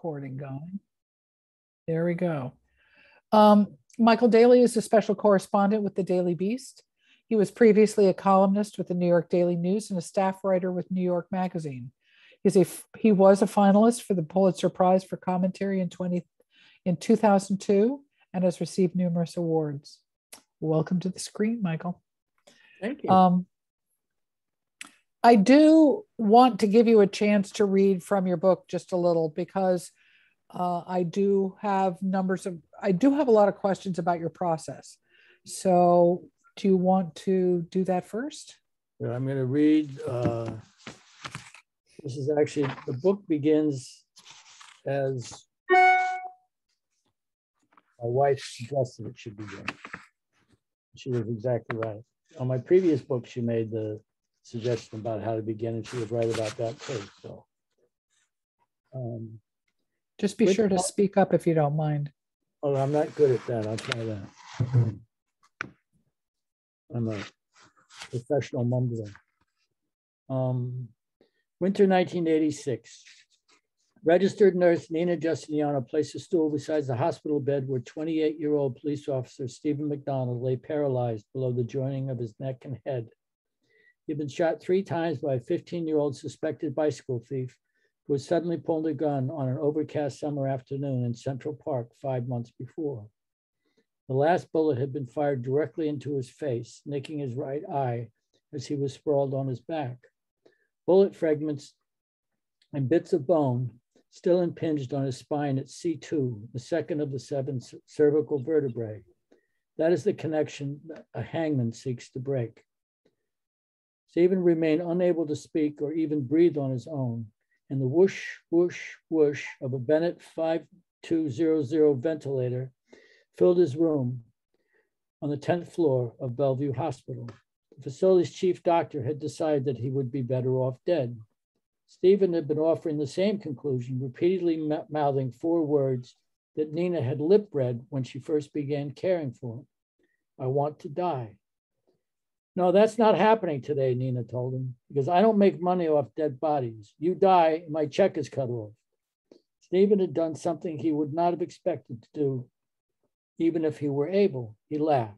recording going. There we go. Um, Michael Daly is a special correspondent with the Daily Beast. He was previously a columnist with the New York Daily News and a staff writer with New York Magazine. He's a, he was a finalist for the Pulitzer Prize for commentary in 20 in 2002 and has received numerous awards. Welcome to the screen, Michael. Thank you. Um, I do want to give you a chance to read from your book just a little because uh, I do have numbers of, I do have a lot of questions about your process. So, do you want to do that first? Yeah, I'm going to read. Uh, this is actually, the book begins as my wife suggested it should begin. She was exactly right. On my previous book, she made the suggestion about how to begin, and she was right about that too. So, um, just be sure to speak up if you don't mind. Oh, I'm not good at that. I'll try that. I'm a professional mumbler. Um, winter 1986. Registered nurse Nina Justiniano placed a stool beside the hospital bed where 28 year old police officer Stephen McDonald lay paralyzed below the joining of his neck and head. He'd been shot three times by a 15 year old suspected bicycle thief who had suddenly pulled a gun on an overcast summer afternoon in Central Park five months before. The last bullet had been fired directly into his face, nicking his right eye as he was sprawled on his back. Bullet fragments and bits of bone still impinged on his spine at C2, the second of the seven cervical vertebrae. That is the connection a hangman seeks to break. Stephen remained unable to speak or even breathe on his own, and the whoosh, whoosh, whoosh of a Bennett 5200 ventilator filled his room on the 10th floor of Bellevue Hospital. The facility's chief doctor had decided that he would be better off dead. Stephen had been offering the same conclusion, repeatedly mouthing four words that Nina had lip read when she first began caring for him I want to die. No, that's not happening today, Nina told him, because I don't make money off dead bodies. You die, my check is cut off. Stephen had done something he would not have expected to do, even if he were able. He laughed.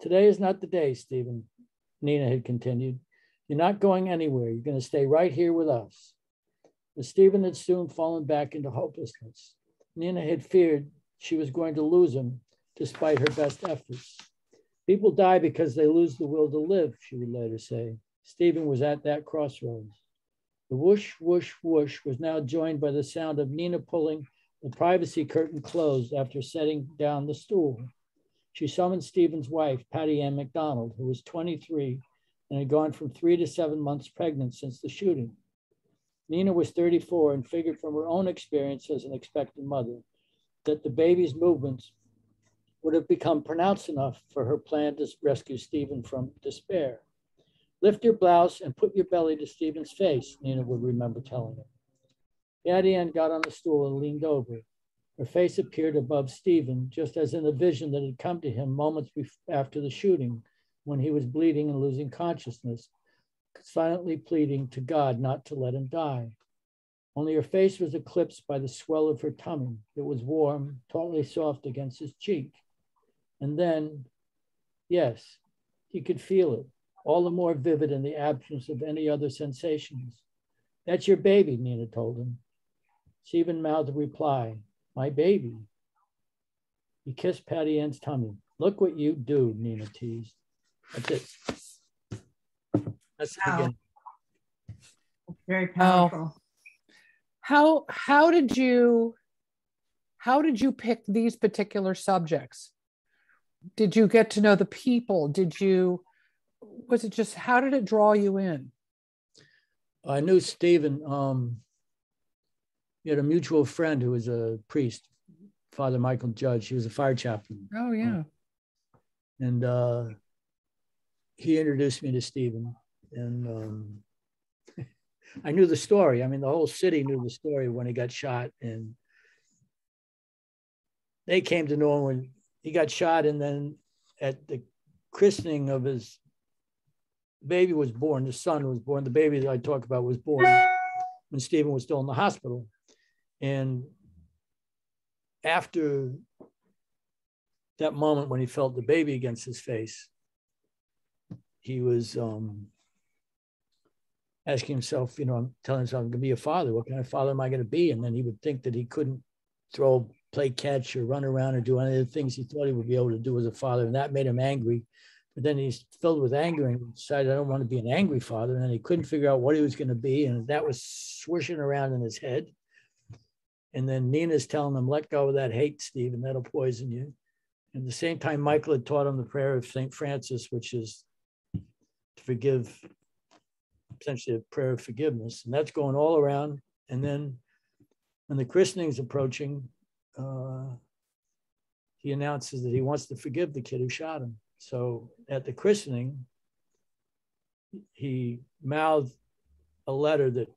Today is not the day, Stephen, Nina had continued. You're not going anywhere. You're going to stay right here with us. But Stephen had soon fallen back into hopelessness. Nina had feared she was going to lose him despite her best efforts. People die because they lose the will to live, she would later say. Stephen was at that crossroads. The whoosh, whoosh, whoosh was now joined by the sound of Nina pulling the privacy curtain closed after setting down the stool. She summoned Stephen's wife, Patty Ann McDonald, who was 23 and had gone from three to seven months pregnant since the shooting. Nina was 34 and figured from her own experience as an expectant mother that the baby's movements would have become pronounced enough for her plan to rescue Stephen from despair. Lift your blouse and put your belly to Stephen's face, Nina would remember telling him. Patty Ann got on the stool and leaned over. Her face appeared above Stephen, just as in the vision that had come to him moments after the shooting, when he was bleeding and losing consciousness, silently pleading to God not to let him die. Only her face was eclipsed by the swell of her tummy. It was warm, tautly soft against his cheek. And then, yes, he could feel it, all the more vivid in the absence of any other sensations. That's your baby, Nina told him. Stephen mouthed a reply, My baby. He kissed Patty Ann's tummy. Look what you do, Nina teased. That's it. That's the wow. beginning. Very powerful. How how did you how did you pick these particular subjects? Did you get to know the people? Did you was it just how did it draw you in? I knew Stephen. Um, he had a mutual friend who was a priest, Father Michael Judge. He was a fire chaplain. Oh yeah. And uh, he introduced me to Stephen, and um, I knew the story. I mean, the whole city knew the story when he got shot, and they came to know him when he got shot, and then at the christening of his baby was born, the son was born, the baby that I talk about was born when Stephen was still in the hospital. And after that moment when he felt the baby against his face, he was um, asking himself, you know, I'm telling himself, I'm going to be a father. What kind of father am I going to be? And then he would think that he couldn't throw, play catch, or run around or do any of the things he thought he would be able to do as a father. And that made him angry. But then he's filled with anger and decided, I don't want to be an angry father. And then he couldn't figure out what he was going to be. And that was swishing around in his head. And then Nina's telling him, let go of that hate, Steve, and that'll poison you. And at the same time, Michael had taught him the prayer of St. Francis, which is to forgive, essentially a prayer of forgiveness. And that's going all around. And then when the christening is approaching, uh, he announces that he wants to forgive the kid who shot him. So at the christening, he mouthed a letter that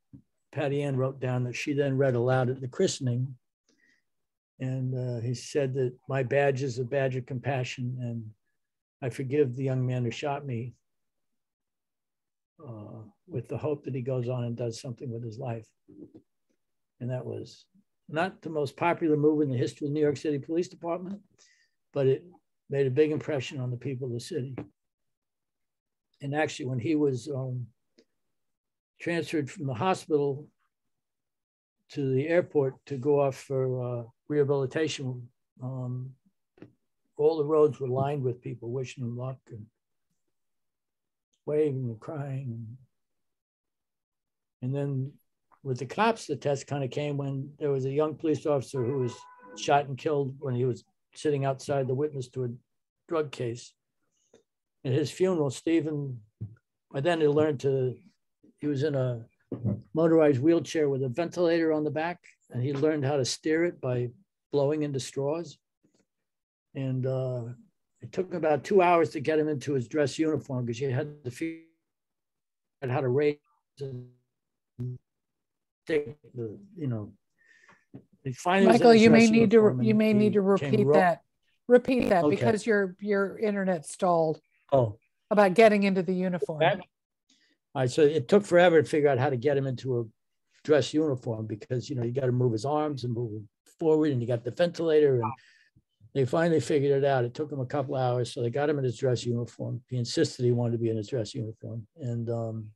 Patty Ann wrote down that she then read aloud at the christening. And uh, he said that my badge is a badge of compassion, and I forgive the young man who shot me uh, with the hope that he goes on and does something with his life. And that was not the most popular move in the history of the New York City Police Department, but it made a big impression on the people of the city. And actually, when he was um, transferred from the hospital to the airport to go off for uh, rehabilitation, um, all the roads were lined with people wishing him luck and waving and crying. And then with the cops, the test kind of came when there was a young police officer who was shot and killed when he was sitting outside the witness to a drug case. At his funeral, Stephen, by then he learned to, he was in a motorized wheelchair with a ventilator on the back, and he learned how to steer it by blowing into straws. And uh, it took about two hours to get him into his dress uniform because you had to figure out how to raise take the, you know. Michael, you may need to you may need to repeat that. Repeat that okay. because your your internet stalled. Oh. About getting into the uniform. All right, so it took forever to figure out how to get him into a dress uniform because you know you got to move his arms and move him forward, and you got the ventilator, and they finally figured it out. It took him a couple hours, so they got him in his dress uniform. He insisted he wanted to be in his dress uniform, and um,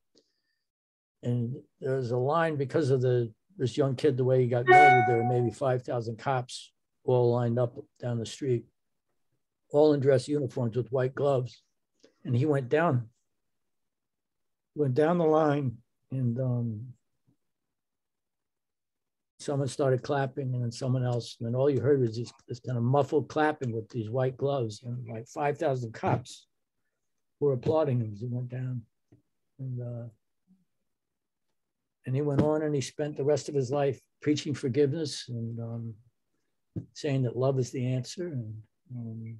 and there was a line because of the this young kid, the way he got murdered. There were maybe five thousand cops all lined up down the street, all in dress uniforms with white gloves, and he went down. Went down the line, and um, someone started clapping and then someone else. And then all you heard was this, this kind of muffled clapping with these white gloves. And like 5,000 cops were applauding him as he went down. And, uh, and he went on and he spent the rest of his life preaching forgiveness and um, saying that love is the answer. And um, he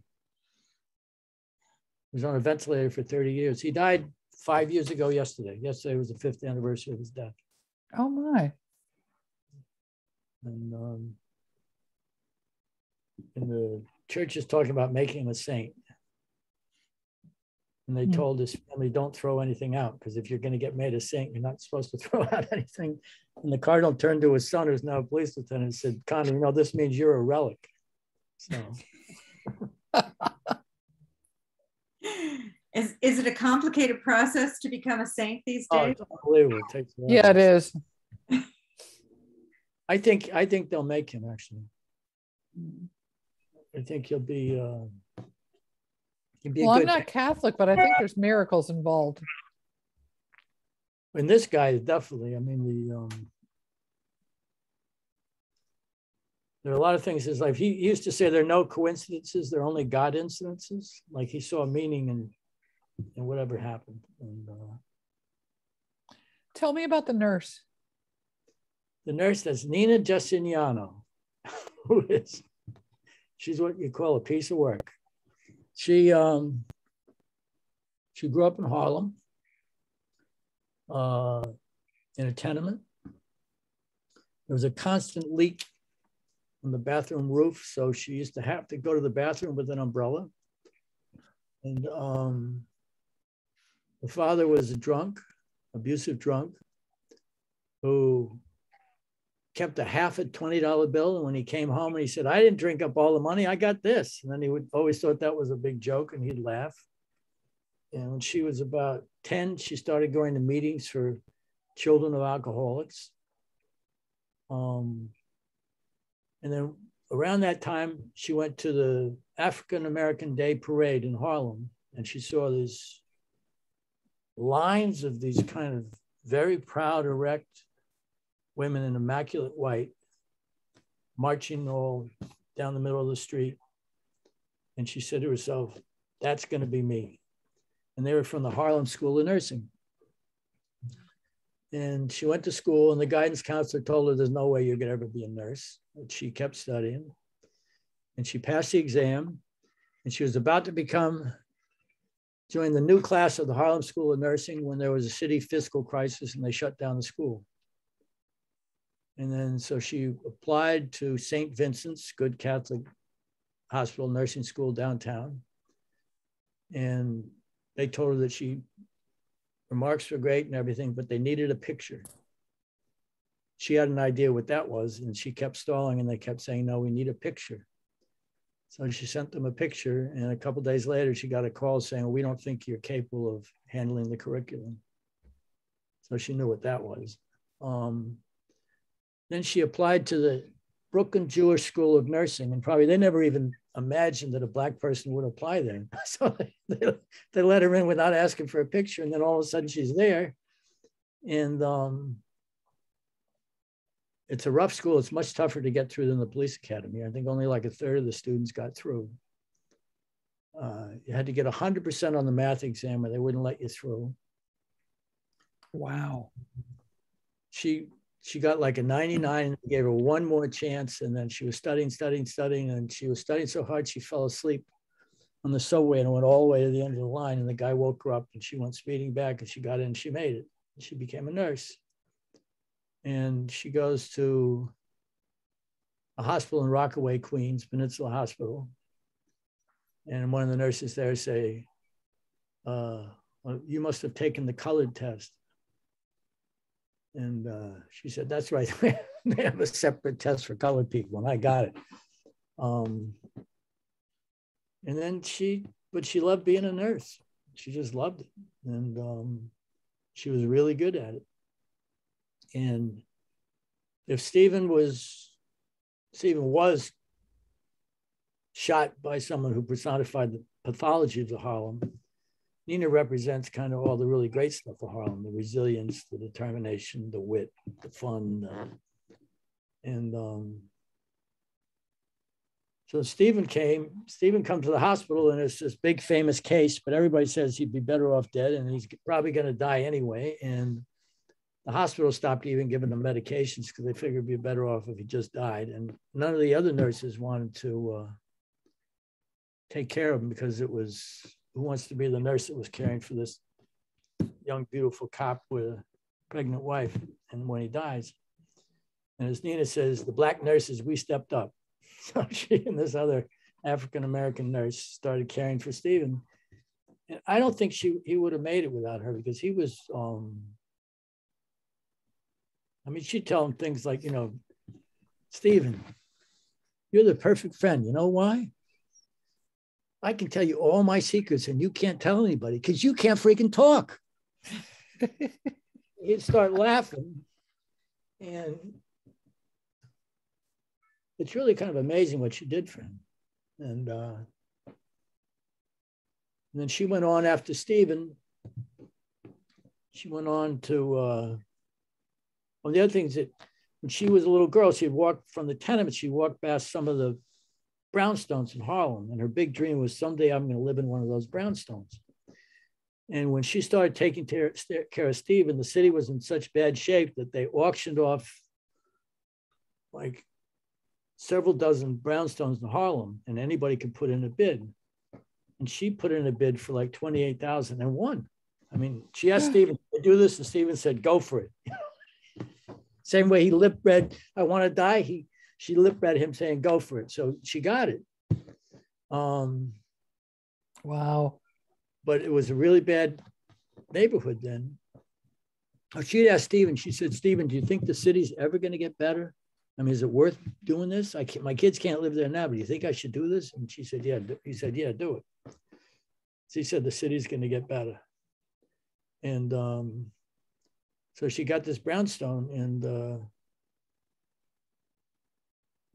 was on a ventilator for 30 years. He died five years ago yesterday. Yesterday was the fifth anniversary of his death. Oh my and um, and the church is talking about making him a saint. And they mm-hmm. told his family, don't throw anything out because if you're going to get made a saint, you're not supposed to throw out anything. And the cardinal turned to his son, who's now a police lieutenant, and said, Connor, you know, this means you're a relic. So. is, is it a complicated process to become a saint these oh, days? Oh, unbelievable. It takes yeah, it is. I think I think they'll make him actually. I think he'll be. Uh, he'll be well, I'm not Catholic, but I think there's miracles involved. And this guy is definitely. I mean, the um, there are a lot of things in his life. He, he used to say there are no coincidences; there are only God incidences. Like he saw meaning in in whatever happened. And uh, tell me about the nurse the nurse that's Nina Justiniano, who is, she's what you call a piece of work. She, um, she grew up in Harlem uh, in a tenement. There was a constant leak on the bathroom roof, so she used to have to go to the bathroom with an umbrella. And um, the father was a drunk, abusive drunk, who kept a half a $20 bill. And when he came home and he said, I didn't drink up all the money, I got this. And then he would always thought that was a big joke and he'd laugh. And when she was about 10, she started going to meetings for children of alcoholics. Um, and then around that time, she went to the African American Day Parade in Harlem and she saw these lines of these kind of very proud, erect women in immaculate white marching all down the middle of the street. And she said to herself, That's going to be me. And they were from the Harlem School of Nursing. And she went to school, and the guidance counselor told her, There's no way you're going to ever be a nurse. But she kept studying. And she passed the exam. And she was about to become, join the new class of the Harlem School of Nursing when there was a city fiscal crisis and they shut down the school. And then so she applied to St. Vincent's Good Catholic Hospital Nursing School downtown. And they told her that she, her marks were great and everything, but they needed a picture. She had an idea what that was, and she kept stalling, and they kept saying, No, we need a picture. So she sent them a picture, and a couple days later, she got a call saying, We don't think you're capable of handling the curriculum. So she knew what that was. Um, then she applied to the Brooklyn Jewish School of Nursing, and probably they never even imagined that a black person would apply there. So they, they let her in without asking for a picture, and then all of a sudden she's there. And um, it's a rough school. It's much tougher to get through than the police academy. I think only like a third of the students got through. Uh, you had to get 100% on the math exam or they wouldn't let you through. Wow. She she got like a 99 and gave her one more chance. And then she was studying, studying, studying. And she was studying so hard, she fell asleep on the subway and went all the way to the end of the line. And the guy woke her up and she went speeding back and she got in, she made it. She became a nurse. And she goes to a hospital in Rockaway, Queens, Peninsula Hospital. And one of the nurses there say, uh, well, you must have taken the colored test. And uh, she said, That's right. they have a separate test for colored people. And I got it. Um, and then she, but she loved being a nurse. She just loved it. And um, she was really good at it. And if Stephen was, Stephen was shot by someone who personified the pathology of the Harlem, Nina represents kind of all the really great stuff of Harlem, the resilience, the determination, the wit, the fun. Uh, and um, so Stephen came, Stephen comes to the hospital and it's this big famous case, but everybody says he'd be better off dead and he's probably going to die anyway. And the hospital stopped even giving him medications because they figured he'd be better off if he just died. And none of the other nurses wanted to uh, take care of him because it was who wants to be the nurse that was caring for this young, beautiful cop with a pregnant wife. And when he dies, and as Nina says, the black nurses, we stepped up. So she and this other African American nurse started caring for Stephen. And I don't think she he would have made it without her because he was um I mean, she'd tell him things like, you know, Stephen, you're the perfect friend. You know why? I can tell you all my secrets and you can't tell anybody because you can't freaking talk. He'd start laughing. And it's really kind of amazing what she did for him. And, uh, and then she went on after Stephen. She went on to, uh, one of the other things that when she was a little girl, she'd walk from the tenement, she walked past some of the brownstones in Harlem. And her big dream was someday I'm going to live in one of those brownstones. And when she started taking care of Stephen, the city was in such bad shape that they auctioned off like several dozen brownstones in Harlem, and anybody could put in a bid. And she put in a bid for like 28,000 and won. I mean, she asked Stephen to do this, and Stephen said, go for it. Same way he lip read, I want to die. He she lip read him saying, go for it. So she got it. Um, wow. But it was a really bad neighborhood then. She'd asked Stephen, she said, Stephen, do you think the city's ever going to get better? I mean, is it worth doing this? I can't, my kids can't live there now, but do you think I should do this? And she said, yeah. He said, yeah, do it. She said, the city's going to get better. And um, so she got this brownstone and uh,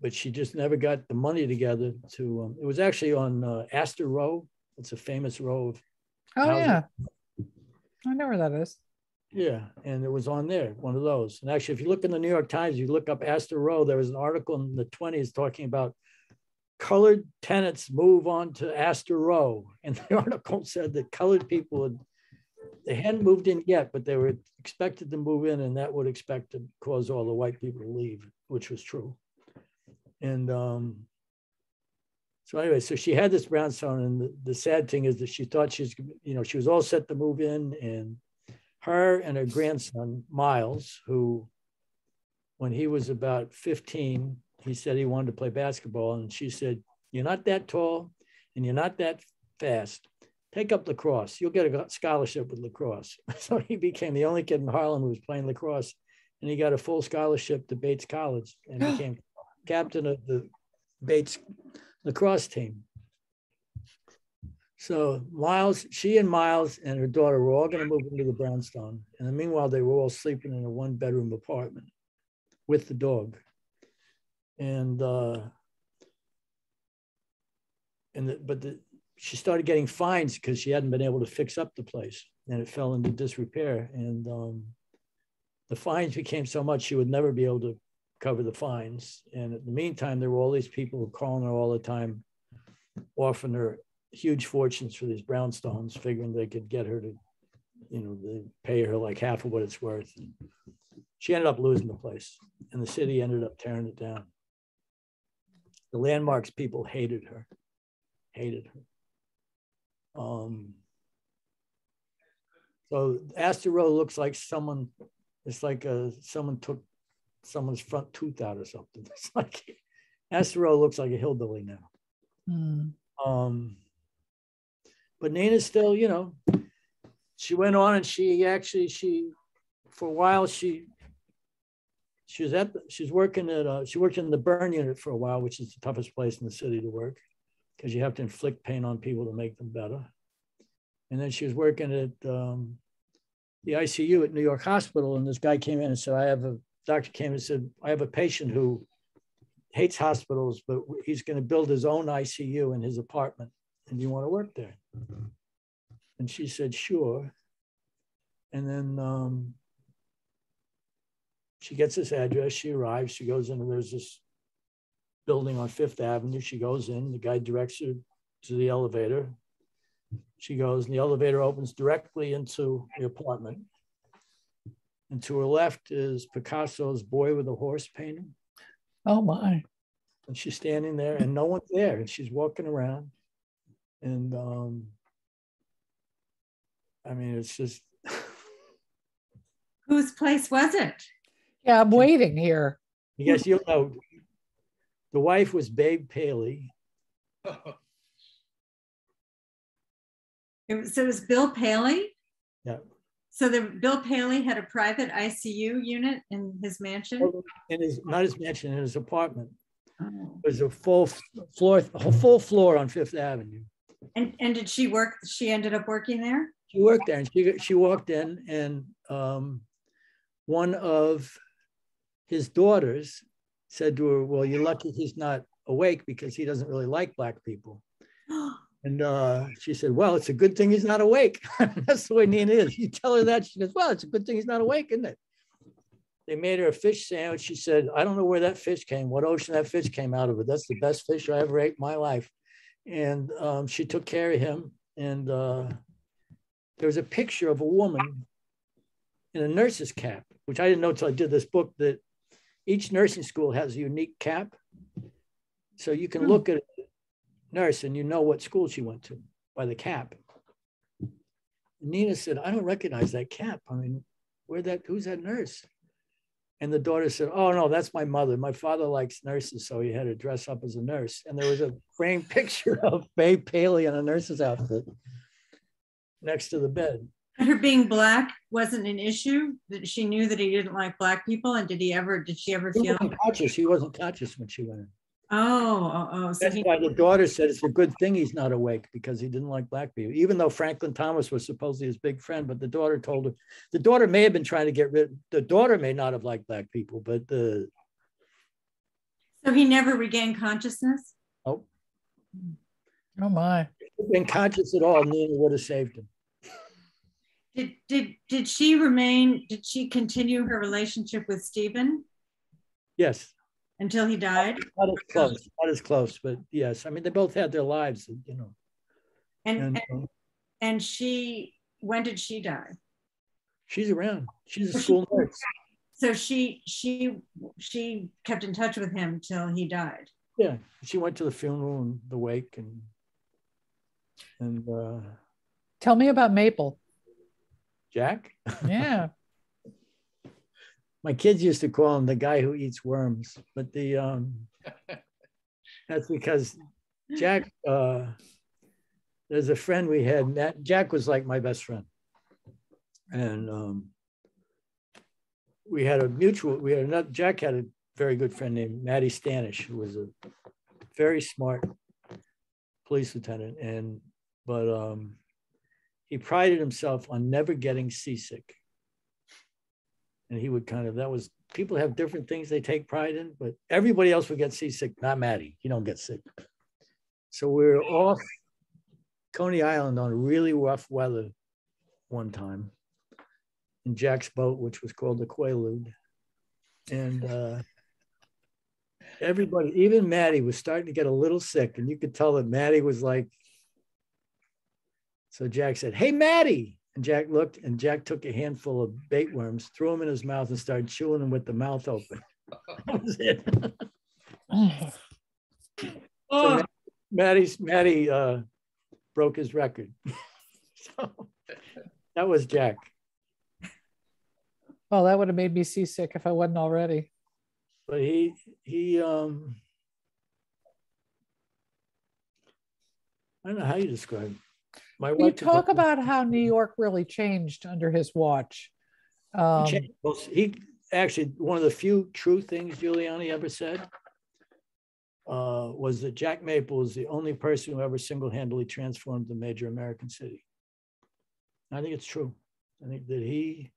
but she just never got the money together to um, it was actually on uh, Astor Row. It's a famous row of Oh, How's it? yeah. I know where that is. Yeah, and it was on there, one of those. And actually, if you look in the New York Times, you look up Astor Row, there was an article in the 20s talking about colored tenants move on to Astor Row. And the article said that colored people had, they hadn't moved in yet, but they were expected to move in, and that would expect to cause all the white people to leave, which was true. And um, so anyway, so she had this brownstone, and the, the sad thing is that she thought she's, you know, she was all set to move in, and her and her grandson, Miles, who, when he was about 15, he said he wanted to play basketball. And she said, You're not that tall and you're not that fast. Take up lacrosse. You'll get a scholarship with lacrosse. So he became the only kid in Harlem who was playing lacrosse. And he got a full scholarship to Bates College and became captain of the Bates lacrosse team. So Miles, she and Miles and her daughter were all going to move into the brownstone. And meanwhile, they were all sleeping in a one bedroom apartment with the dog. And, uh, and the, but the, she started getting fines because she hadn't been able to fix up the place and it fell into disrepair. And um, the fines became so much she would never be able to cover the fines. And in the meantime, there were all these people who calling her all the time, offering her huge fortunes for these brownstones, figuring they could get her to, you know, they pay her like half of what it's worth. And she ended up losing the place, and the city ended up tearing it down. The landmarks people hated her, hated her. Um, so Astor Row looks like someone, it's like a, someone took someone's front tooth out or something. It's like Astor looks like a hillbilly now. Hmm. Um, but Nina's still, you know, she went on and she actually she for a while she she was at she's working at uh, she worked in the burn unit for a while, which is the toughest place in the city to work because you have to inflict pain on people to make them better. And then she was working at um, the ICU at New York Hospital, and this guy came in and said, "I have a doctor came and said I have a patient who hates hospitals, but he's going to build his own ICU in his apartment, and you want to work there?" And she said, "Sure." And then um, she gets this address. She arrives. She goes in, and there's this building on Fifth Avenue. She goes in. The guy directs her to the elevator. She goes, and the elevator opens directly into the apartment. And to her left is Picasso's Boy with a Horse painting. Oh, my. And she's standing there, and no one's there. And she's walking around. And um, I mean, it's just Whose place was it? Yeah, I'm waiting here. I guess you'll know. The wife was Babe Paley. It was, so it was Bill Paley? Yeah. So the Bill Paley had a private ICU unit in his mansion? in his not his mansion, in his apartment. Oh. It was a full floor, a full floor on Fifth Avenue. And, and did she work, she ended up working there? She worked there, and she she walked in, and um, one of his daughters said to her, "Well, you're lucky he's not awake because he doesn't really like black people." And uh, she said, "Well, it's a good thing he's not awake." That's the way Nina is. You tell her that, she goes, "Well, it's a good thing he's not awake, isn't it?" They made her a fish sandwich. She said, "I don't know where that fish came, what ocean that fish came out of, but that's the best fish I ever ate in my life." And um, she took care of him. And uh, there was a picture of a woman in a nurse's cap, which I didn't know until I did this book. That each nursing school has a unique cap, so you can Hmm. look at a nurse and you know what school she went to by the cap. Nina said, "I don't recognize that cap. I mean, where that? Who's that nurse?" And the daughter said, "Oh no, that's my mother. My father likes nurses, so he had to dress up as a nurse." And there was a framed picture of Babe Paley in a nurse's outfit next to the bed. Her being black wasn't an issue, that she knew that he didn't like black people, and did he ever, did she ever feel? wasn't conscious. He wasn't conscious when she went in. Oh, oh, oh, so That's he, why the daughter said it's a good thing he's not awake because he didn't like black people, even though Franklin Thomas was supposedly his big friend. But the daughter told her, the daughter may have been trying to get rid, the daughter may not have liked black people, but the, so he never regained consciousness? oh, Oh, my. been conscious at all, Nina would have saved him. Did, did, did she remain, did she continue her relationship with Stephen Yes, until he died? not as close, not as close, but yes. I mean, they both had their lives, you know. And, And and, uh, and she, when did she die? she's around. She's a school nurse. So she, she, she kept in touch with him till he died. Yeah, she went to the funeral and the wake and and uh, Tell me about Maple. Jack. Yeah. My kids used to call him the guy who eats worms, but the um, that's because Jack. Uh, there's a friend we had. Matt, Jack was like my best friend, and um, we had a mutual. We had another. Jack had a very good friend named Matty Stanish, who was a very smart police lieutenant, and but um, he prided himself on never getting seasick and he would kind of that was people have different things they take pride in, but everybody else would get seasick, not Maddie. He don't get sick. So we were off Coney Island on really rough weather one time in Jack's boat, which was called the Quaalude. And uh, everybody, even Maddie, was starting to get a little sick, and you could tell that Maddie was like. So Jack said, "Hey, Maddie," And Jack looked, and Jack took a handful of bait worms, threw them in his mouth, and started chewing them with the mouth open. That was it. So Oh, Maddie's Maddie uh, broke his record. so that was Jack. Well, that would have made me seasick if I wasn't already. But he he um I don't know how you describe. My You talk about how New York really changed under his watch. Um, He he actually one of the few true things Giuliani ever said uh, was that Jack Maple is the only person who ever single-handedly transformed a major American city. I think it's true. I think that he,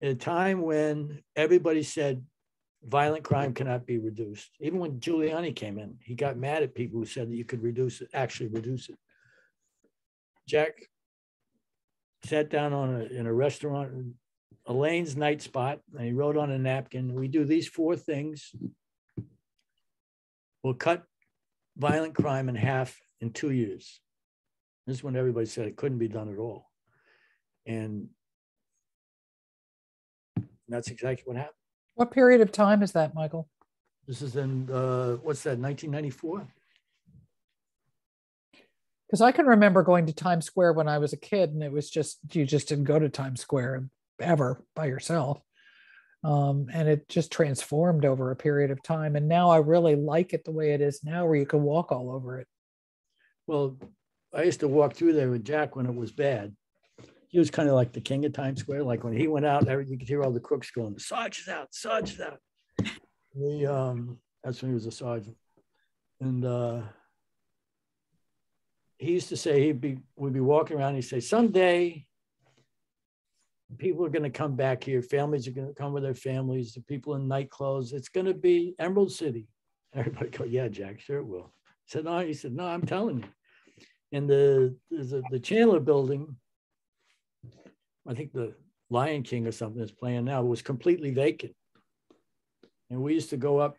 at a time when everybody said violent crime cannot be reduced, even when Giuliani came in, he got mad at people who said that you could reduce it, actually reduce it. Jack sat down on a, in a restaurant, Elaine's night spot, and he wrote on a napkin, we do these four things. We'll cut violent crime in half in two years. This is when everybody said it couldn't be done at all. And that's exactly what happened. what period of time is that, Michael? This is in, uh, what's that, 1994? Because I can remember going to Times Square when I was a kid, and it was just you just didn't go to Times Square ever by yourself. Um, and it just transformed over a period of time. And now I really like it the way it is now, where you can walk all over it. Well, I used to walk through there with Jack when it was bad. He was kind of like the king of Times Square. Like when he went out, you could hear all the crooks going, "The Sarge is out, Sarge is out." He, um, that's when he was a sergeant, and uh, he used to say he'd be we'd be walking around. He'd say, "Someday, people are going to come back here. Families are going to come with their families. The people in night clothes. It's going to be Emerald City." Everybody go, "Yeah, Jack, sure it will." He said, "No," he said, "No, I'm telling you." And the the, the Candler building, I think the Lion King or something is playing now, was completely vacant. And we used to go up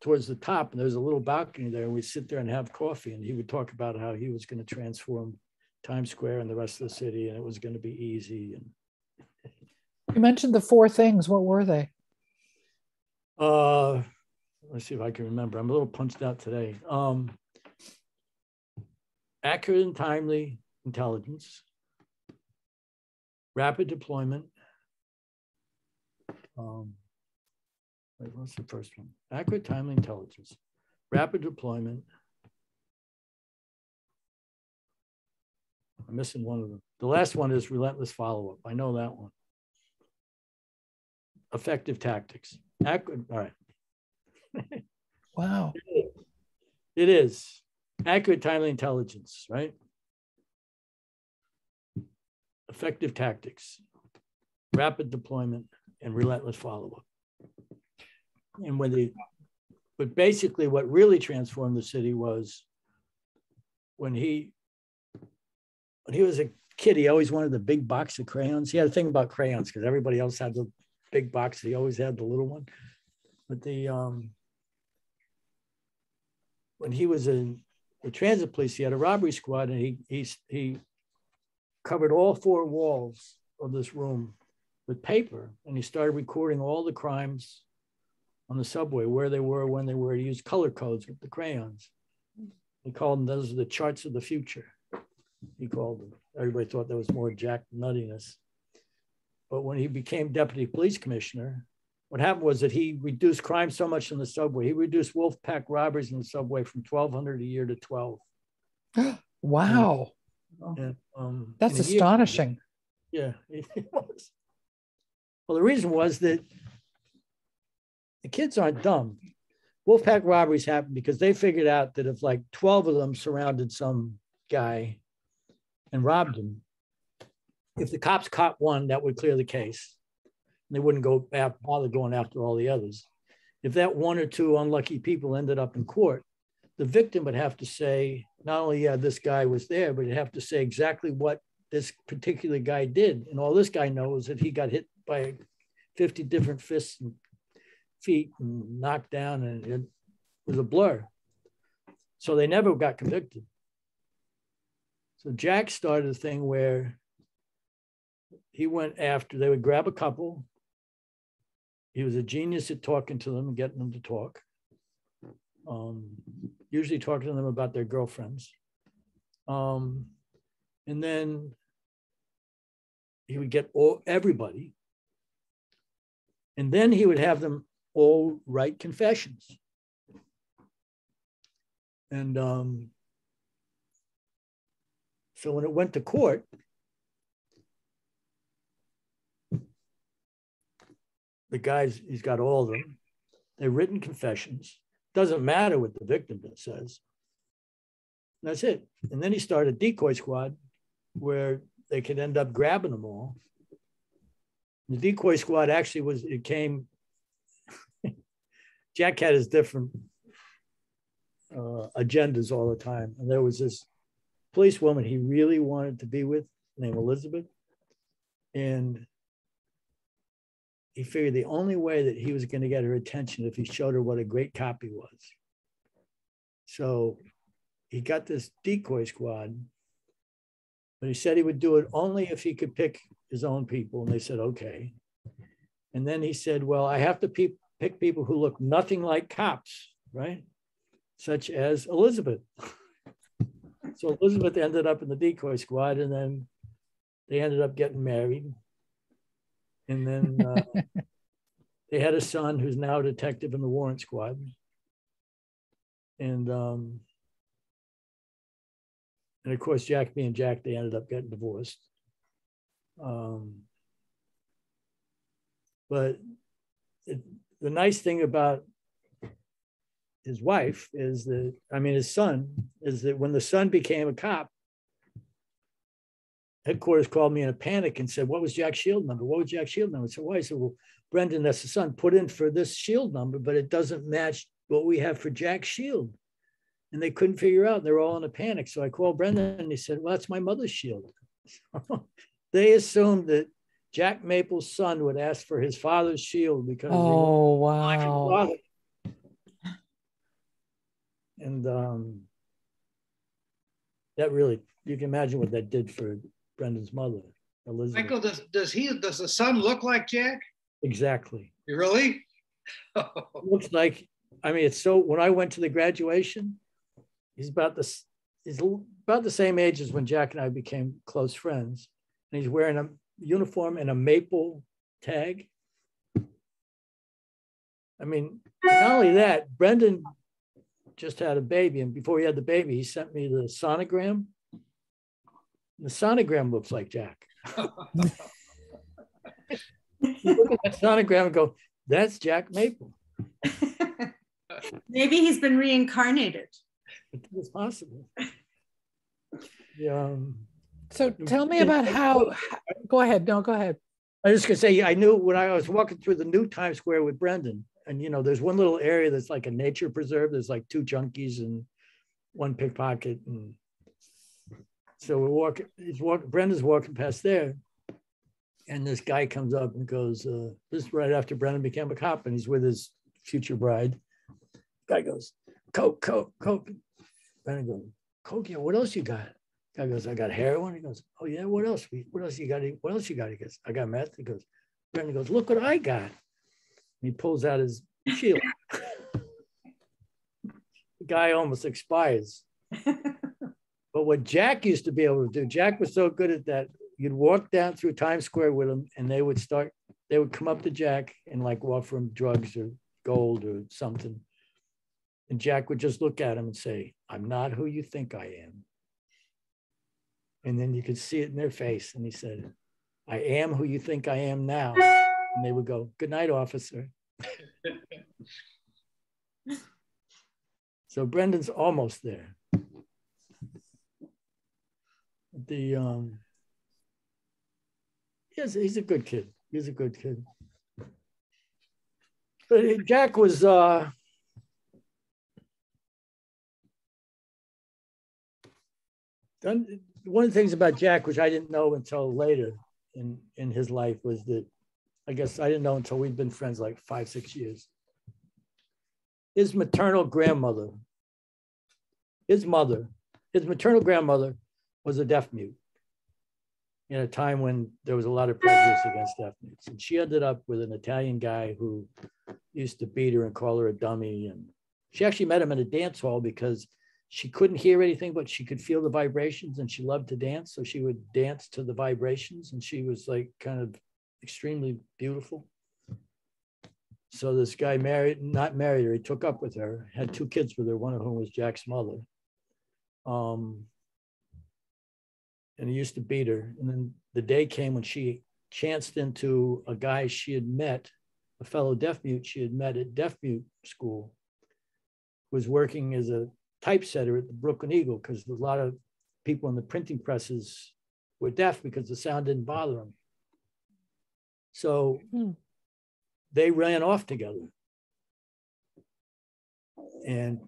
towards the top, and there's a little balcony there, and we'd sit there and have coffee. And he would talk about how he was going to transform Times Square and the rest of the city, and it was going to be easy. And You mentioned the four things. What were they? uh, let's see if I can remember. I'm a little punched out today. Um, accurate and timely intelligence, rapid deployment. Um, wait, what's the first one? Accurate, timely intelligence, rapid deployment. I'm missing one of them. The last one is relentless follow-up. I know that one. Effective tactics. Accurate, all right. Wow. It is accurate, timely intelligence, right? Effective tactics, rapid deployment, and relentless follow-up. And when they, but basically what really transformed the city was when he, when he was a kid, he always wanted the big box of crayons. He had a thing about crayons because everybody else had the big box. He always had the little one. But the, um, when he was in the transit police, he had a robbery squad and he, he, he covered all four walls of this room with paper and he started recording all the crimes on the subway, where they were, when they were. He used color codes with the crayons. He called them, those are the charts of the future. He called them. Everybody thought that was more jack nuttiness. But when he became deputy police commissioner, what happened was that he reduced crime so much in the subway. He reduced wolf pack robberies in the subway from 1,200 a year to 12. Wow. And, um, That's in a year- astonishing. yeah, it was. Well, the reason was that the kids aren't dumb. Wolfpack robberies happen because they figured out that if like 12 of them surrounded some guy and robbed him, if the cops caught one, that would clear the case. They wouldn't go bother going after all the others. If that one or two unlucky people ended up in court, the victim would have to say, not only, yeah, this guy was there, but he'd have to say exactly what this particular guy did. And all this guy knows that he got hit by 50 different fists and feet and knocked down, and it was a blur. So they never got convicted. So Jack started a thing where he went after, they would grab a couple. He was a genius at talking to them and getting them to talk. Um, usually talking to them about their girlfriends. Um, and then he would get all everybody and then he would have them all write confessions. And um, so when it went to court the guys he's got all of them they're written confessions. Doesn't matter what the victim says. That's it. And then he started decoy squad where they could end up grabbing them all. The decoy squad actually was, it came, Jack had his different uh, agendas all the time. And there was this police woman he really wanted to be with, named Elizabeth. And he figured the only way that he was going to get her attention if he showed her what a great cop he was. So he got this decoy squad but he said he would do it only if he could pick his own people. And they said, okay. And then he said, well, I have to pe- pick people who look nothing like cops, right? Such as Elizabeth. so Elizabeth ended up in the decoy squad, and then they ended up getting married. And then uh, they had a son who's now a detective in the warrant squad. And um, and of course, Jack being Jack, they ended up getting divorced. Um, but it, the nice thing about his wife is that, I mean, his son, is that when the son became a cop, headquarters called me in a panic and said, What was Jack's shield number? What was Jack's shield number? I said, Why? I said, Well, Brendan, that's the son, put in for this shield number, but it doesn't match what we have for Jack's shield and they couldn't figure out. They were all in a panic. So I called Brendan and he said, Well, that's my mother's shield. they assumed that Jack Maple's son would ask for his father's shield because Oh, wow. father. And um, that really, you can imagine what that did for Brendan's mother, Elizabeth. Michael, does, does he, does the son look like Jack? Exactly. You Really? looks like I mean it's so when I went to the graduation, he's about this he's about the same age as when Jack and I became close friends. And he's wearing a uniform and a maple tag. I mean, not only that, Brendan just had a baby, and before he had the baby, he sent me the sonogram. The sonogram looks like Jack. Look at that sonogram and go, that's Jack Maple. Maybe he's been reincarnated. It's possible. Yeah. um, So tell me about how, go ahead. No, go ahead. I was just gonna say, I knew when I was walking through the new Times Square with Brendan, and you know, there's one little area that's like a nature preserve. There's like two junkies and one pickpocket, and so we're walking. He's walking. Brendan's walking past there, and this guy comes up and goes, uh, "This is right after Brendan became a cop, and he's with his future bride." Guy goes, "Coke, coke, coke." Brendan goes, "Coke, yeah. What else you got?" Guy goes, I got heroin. He goes, Oh yeah, what else? What else you got? What else you got? He goes, I got meth. He goes, Brendan goes, Look what I got. And he pulls out his shield. the guy almost expires. But what Jack used to be able to do, Jack was so good at that. You'd walk down through Times Square with him, and they would start, they would come up to Jack and like offer him drugs or gold or something. And Jack would just look at him and say, I'm not who you think I am. And then you could see it in their face. And he said, I am who you think I am now. And they would go, Good night, officer. so Brendan's almost there. The um yes, he's a good kid. He's a good kid. But Jack was uh done one of the things about Jack, which I didn't know until later in, in his life, was that I guess I didn't know until we'd been friends like five, six years. His maternal grandmother, his mother, his maternal grandmother was a deaf mute in a time when there was a lot of prejudice against deaf mutes. And she ended up with an Italian guy who used to beat her and call her a dummy. And she actually met him in a dance hall because she couldn't hear anything, but she could feel the vibrations and she loved to dance. So she would dance to the vibrations and she was like kind of extremely beautiful. So this guy married, not married her, he took up with her, had two kids with her, one of whom was Jack's mother. Um, and he used to beat her. And then the day came when she chanced into a guy she had met, a fellow deaf mute she had met at deaf mute school, who was working as a typesetter at the Brooklyn Eagle because a lot of people in the printing presses were deaf because the sound didn't bother them. So Hmm. they ran off together. And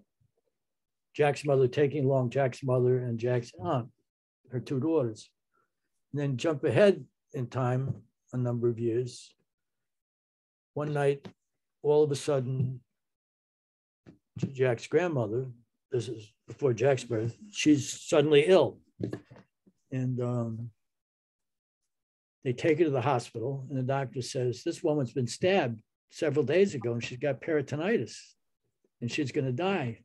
Jack's mother taking along Jack's mother and Jack's aunt, her two daughters. And then jump ahead in time a number of years. One night, all of a sudden, Jack's grandmother, this is before Jack's birth, she's suddenly ill. And um, they take her to the hospital, and the doctor says, This woman's been stabbed several days ago, and she's got peritonitis, and she's going to die.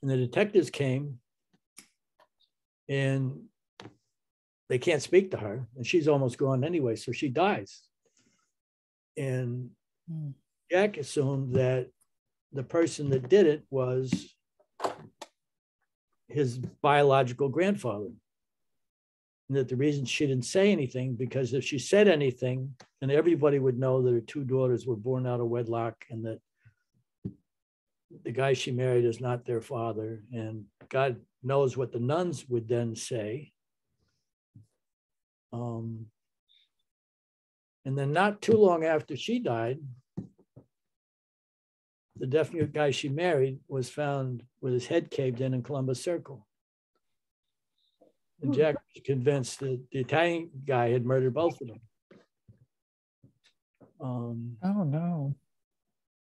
And the detectives came, and they can't speak to her, and she's almost gone anyway, so she dies. And Hmm. Jack assumed that the person that did it was his biological grandfather. And that the reason she didn't say anything, because if she said anything, then everybody would know that her two daughters were born out of wedlock and that the guy she married is not their father. And God knows what the nuns would then say. Um, and then not too long after she died, the deaf mute guy she married was found with his head caved in in Columbus Circle. And Hmm. Jack was convinced that the Italian guy had murdered both of them. Um, Oh, no.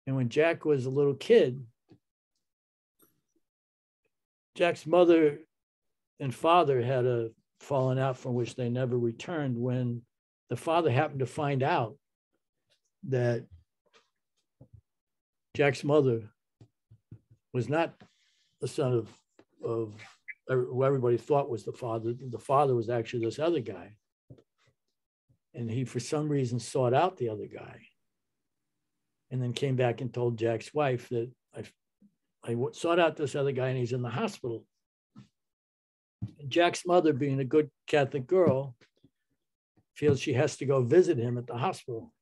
and when Jack was a little kid, Jack's mother and father had a falling out from which they never returned when the father happened to find out that Jack's mother was not the son of, of who everybody thought was the father. The father was actually this other guy. And he, for some reason, sought out the other guy and then came back and told Jack's wife that I, I sought out this other guy and he's in the hospital. Jack's mother, being a good Catholic girl, feels she has to go visit him at the hospital.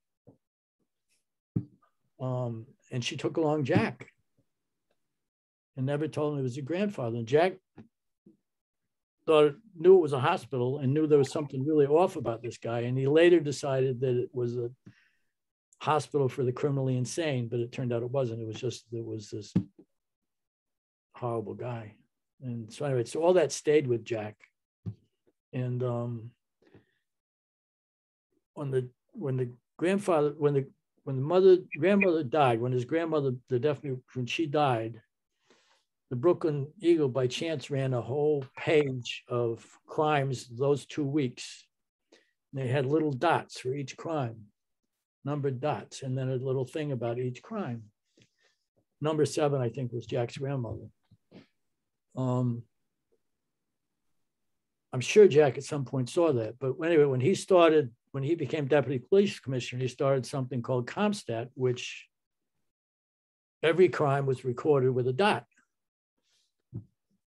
Um, and she took along Jack and never told him it was a grandfather. And Jack thought knew it was a hospital and knew there was something really off about this guy. And he later decided that it was a hospital for the criminally insane, but it turned out it wasn't. It was just it was this horrible guy. And so anyway, so all that stayed with Jack. And um when the when the grandfather when the when the mother grandmother died, when his grandmother, the definitely when she died, the Brooklyn Eagle by chance ran a whole page of crimes those two weeks. They had little dots for each crime, numbered dots, and then a little thing about each crime. Number seven, I think, was Jack's grandmother. Um, I'm sure Jack at some point saw that, but anyway, when he started, when he became deputy police commissioner, he started something called CompStat, which every crime was recorded with a dot.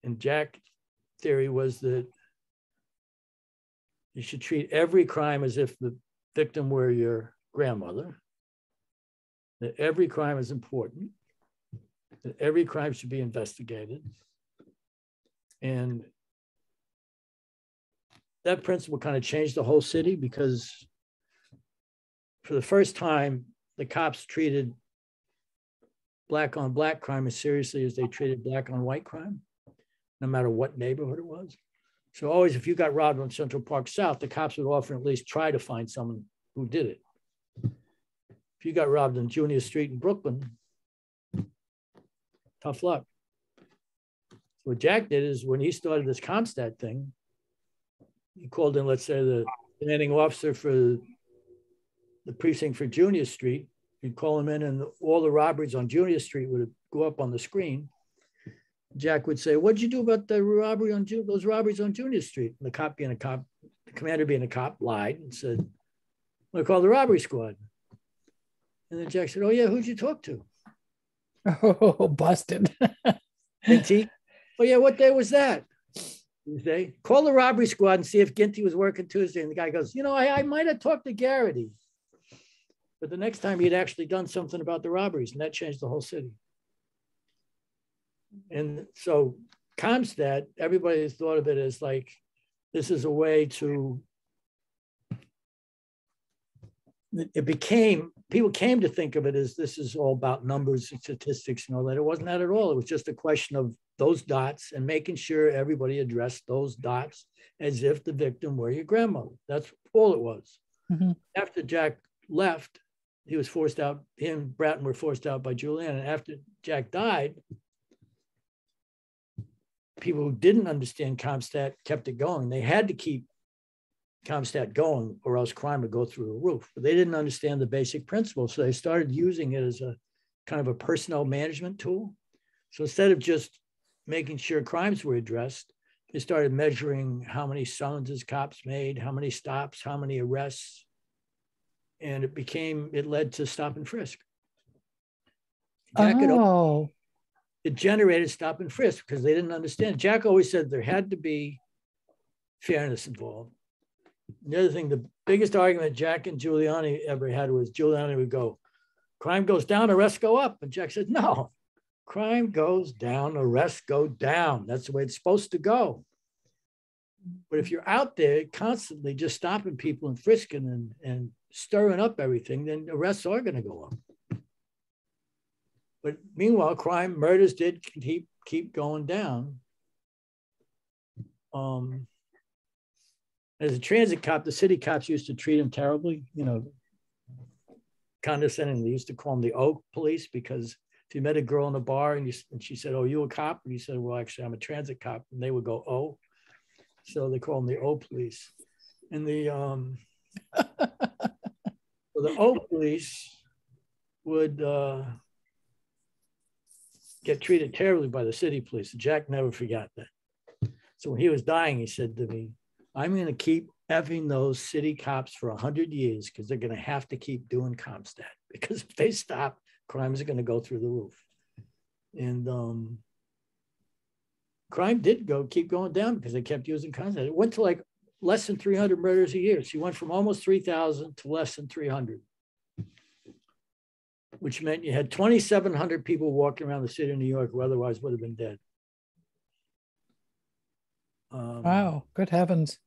And Jack's theory was that you should treat every crime as if the victim were your grandmother, that every crime is important, that every crime should be investigated. And that principle kind of changed the whole city because for the first time, the cops treated black on black crime as seriously as they treated black on white crime no matter what neighborhood it was. So always, if you got robbed on Central Park South, the cops would often at least try to find someone who did it. If you got robbed on Junius Street in Brooklyn, tough luck. What Jack did is when he started this CompStat thing, he called in, let's say, the commanding officer for the precinct for Junius Street. He'd call him in, and all the robberies on Junius Street would go up on the screen. Jack would say, "What'd you do about the robbery on those robberies on Junius Street?" And the cop, being a cop, the commander, being a cop, lied and said, "I'm gonna call the robbery squad." And then Jack said, "Oh yeah, who'd you talk to?" Oh, busted. Oh yeah, what day was that? Tuesday. Call the robbery squad and see if Ginty was working Tuesday. And the guy goes, "You know, I, I might have talked to Garrity." But the next time he'd actually done something about the robberies, and that changed the whole city. And so CompStat, everybody has thought of it as like this is a way to it became people came to think of it as this is all about numbers and statistics and all that. It wasn't that at all. It was just a question of those dots and making sure everybody addressed those dots as if the victim were your grandmother. That's all it was. Mhm. After Jack left, he was forced out. Him and Bratton were forced out by Giuliani. And after Jack died, people who didn't understand CompStat kept it going. They had to keep CompStat going or else crime would go through the roof. But they didn't understand the basic principles. So they started using it as a kind of a personnel management tool. So instead of just making sure crimes were addressed, they started measuring how many summonses cops made, how many stops, how many arrests. And it became, it led to stop and frisk. Jack had Oh, it generated stop and frisk because they didn't understand. Jack always said there had to be fairness involved. The other thing, the biggest argument Jack and Giuliani ever had was Giuliani would go, crime goes down, arrests go up. And Jack said, no, crime goes down, arrests go down. That's the way it's supposed to go. But if you're out there constantly just stopping people and frisking and, and stirring up everything, then arrests are going to go up. But meanwhile, crime, murders did keep keep going down. Um, as a transit cop, the city cops used to treat him terribly, you know, condescendingly. They used to call him the Oak Police because if you met a girl in a bar and, you, and she said, "Oh, you a cop?" and you said, "Well, actually, I'm a transit cop," and they would go, "Oh," so they call him the O Police. And the um, the O Police would. Uh, get treated terribly by the city police. Jack never forgot that. So when he was dying, he said to me, I'm going to keep effing those city cops for 100 years because they're going to have to keep doing CompStat because if they stop, crimes are going to go through the roof. And um, crime did go keep going down because they kept using content. It went to like less than 300 murders a year. So you went from almost 3,000 to less than 300, which meant you had 2,700 people walking around the city of New York who otherwise would have been dead. Um, Wow, good heavens.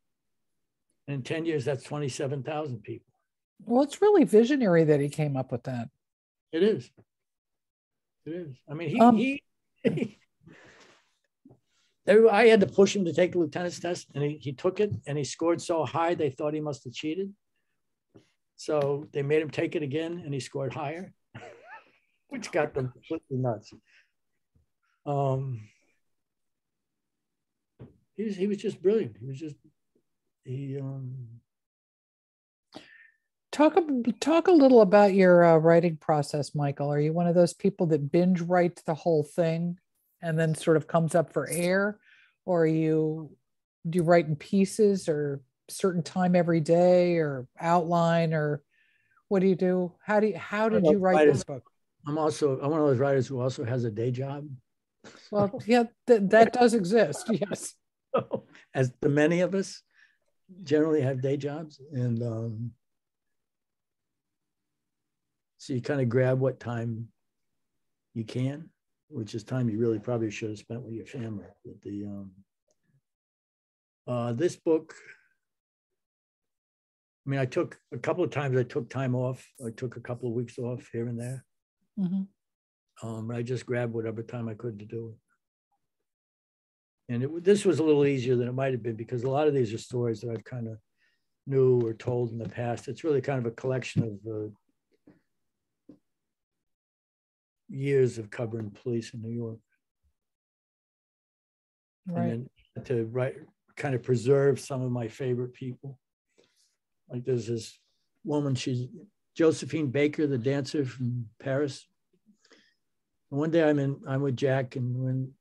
In 10 years, that's 27,000 people. Well, it's really visionary that he came up with that. It is. It is. I mean, he, Um, he, I had to push him to take the lieutenant's test, and he, he took it, and he scored so high they thought he must have cheated. So they made him take it again, and he scored higher, which got them completely nuts. Um, he was he was just brilliant. He was just he um Talk a- talk a little about your uh, writing process, Michael. Are you one of those people that binge writes the whole thing and then sort of comes up for air, or are you do you write in pieces or certain time every day or outline or what do you do? How do you how did you write this book? I'm also I'm one of those writers who also has a day job. Well, yeah, th- that does exist. Yes. as the many of us generally have day jobs and um, so you kind of grab what time you can which is time you really probably should have spent with your family but the um, uh, this book i mean i took a couple of times i took time off i took a couple of weeks off here and there Mhm. um, I just grabbed whatever time I could to do it. And it, this was a little easier than it might have been because a lot of these are stories that I've kind of knew or told in the past. It's really kind of a collection of uh, years of covering police in New York. Right. And then to write, kind of preserve some of my favorite people. Like there's this woman, she's Josephine Baker, the dancer from Paris. And one day I'm in, I'm with Jack, and when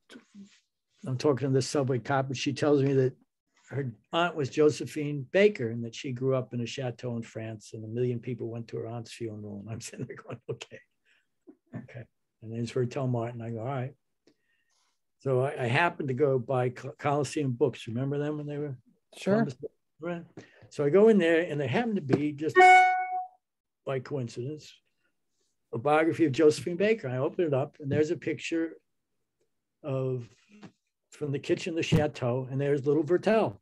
I'm talking to this subway cop, and she tells me that her aunt was Josephine Baker and that she grew up in a chateau in France, and a million people went to her aunt's funeral. And I'm sitting there going, okay, okay. And then it's Vertel Martin. I go, all right. So I, I happened to go by Coliseum Books. Remember them when they were Sure. So I go in there, and there happened to be just by coincidence a biography of Josephine Baker. I open it up, and there's a picture of from the kitchen of the chateau, and there's little Vertel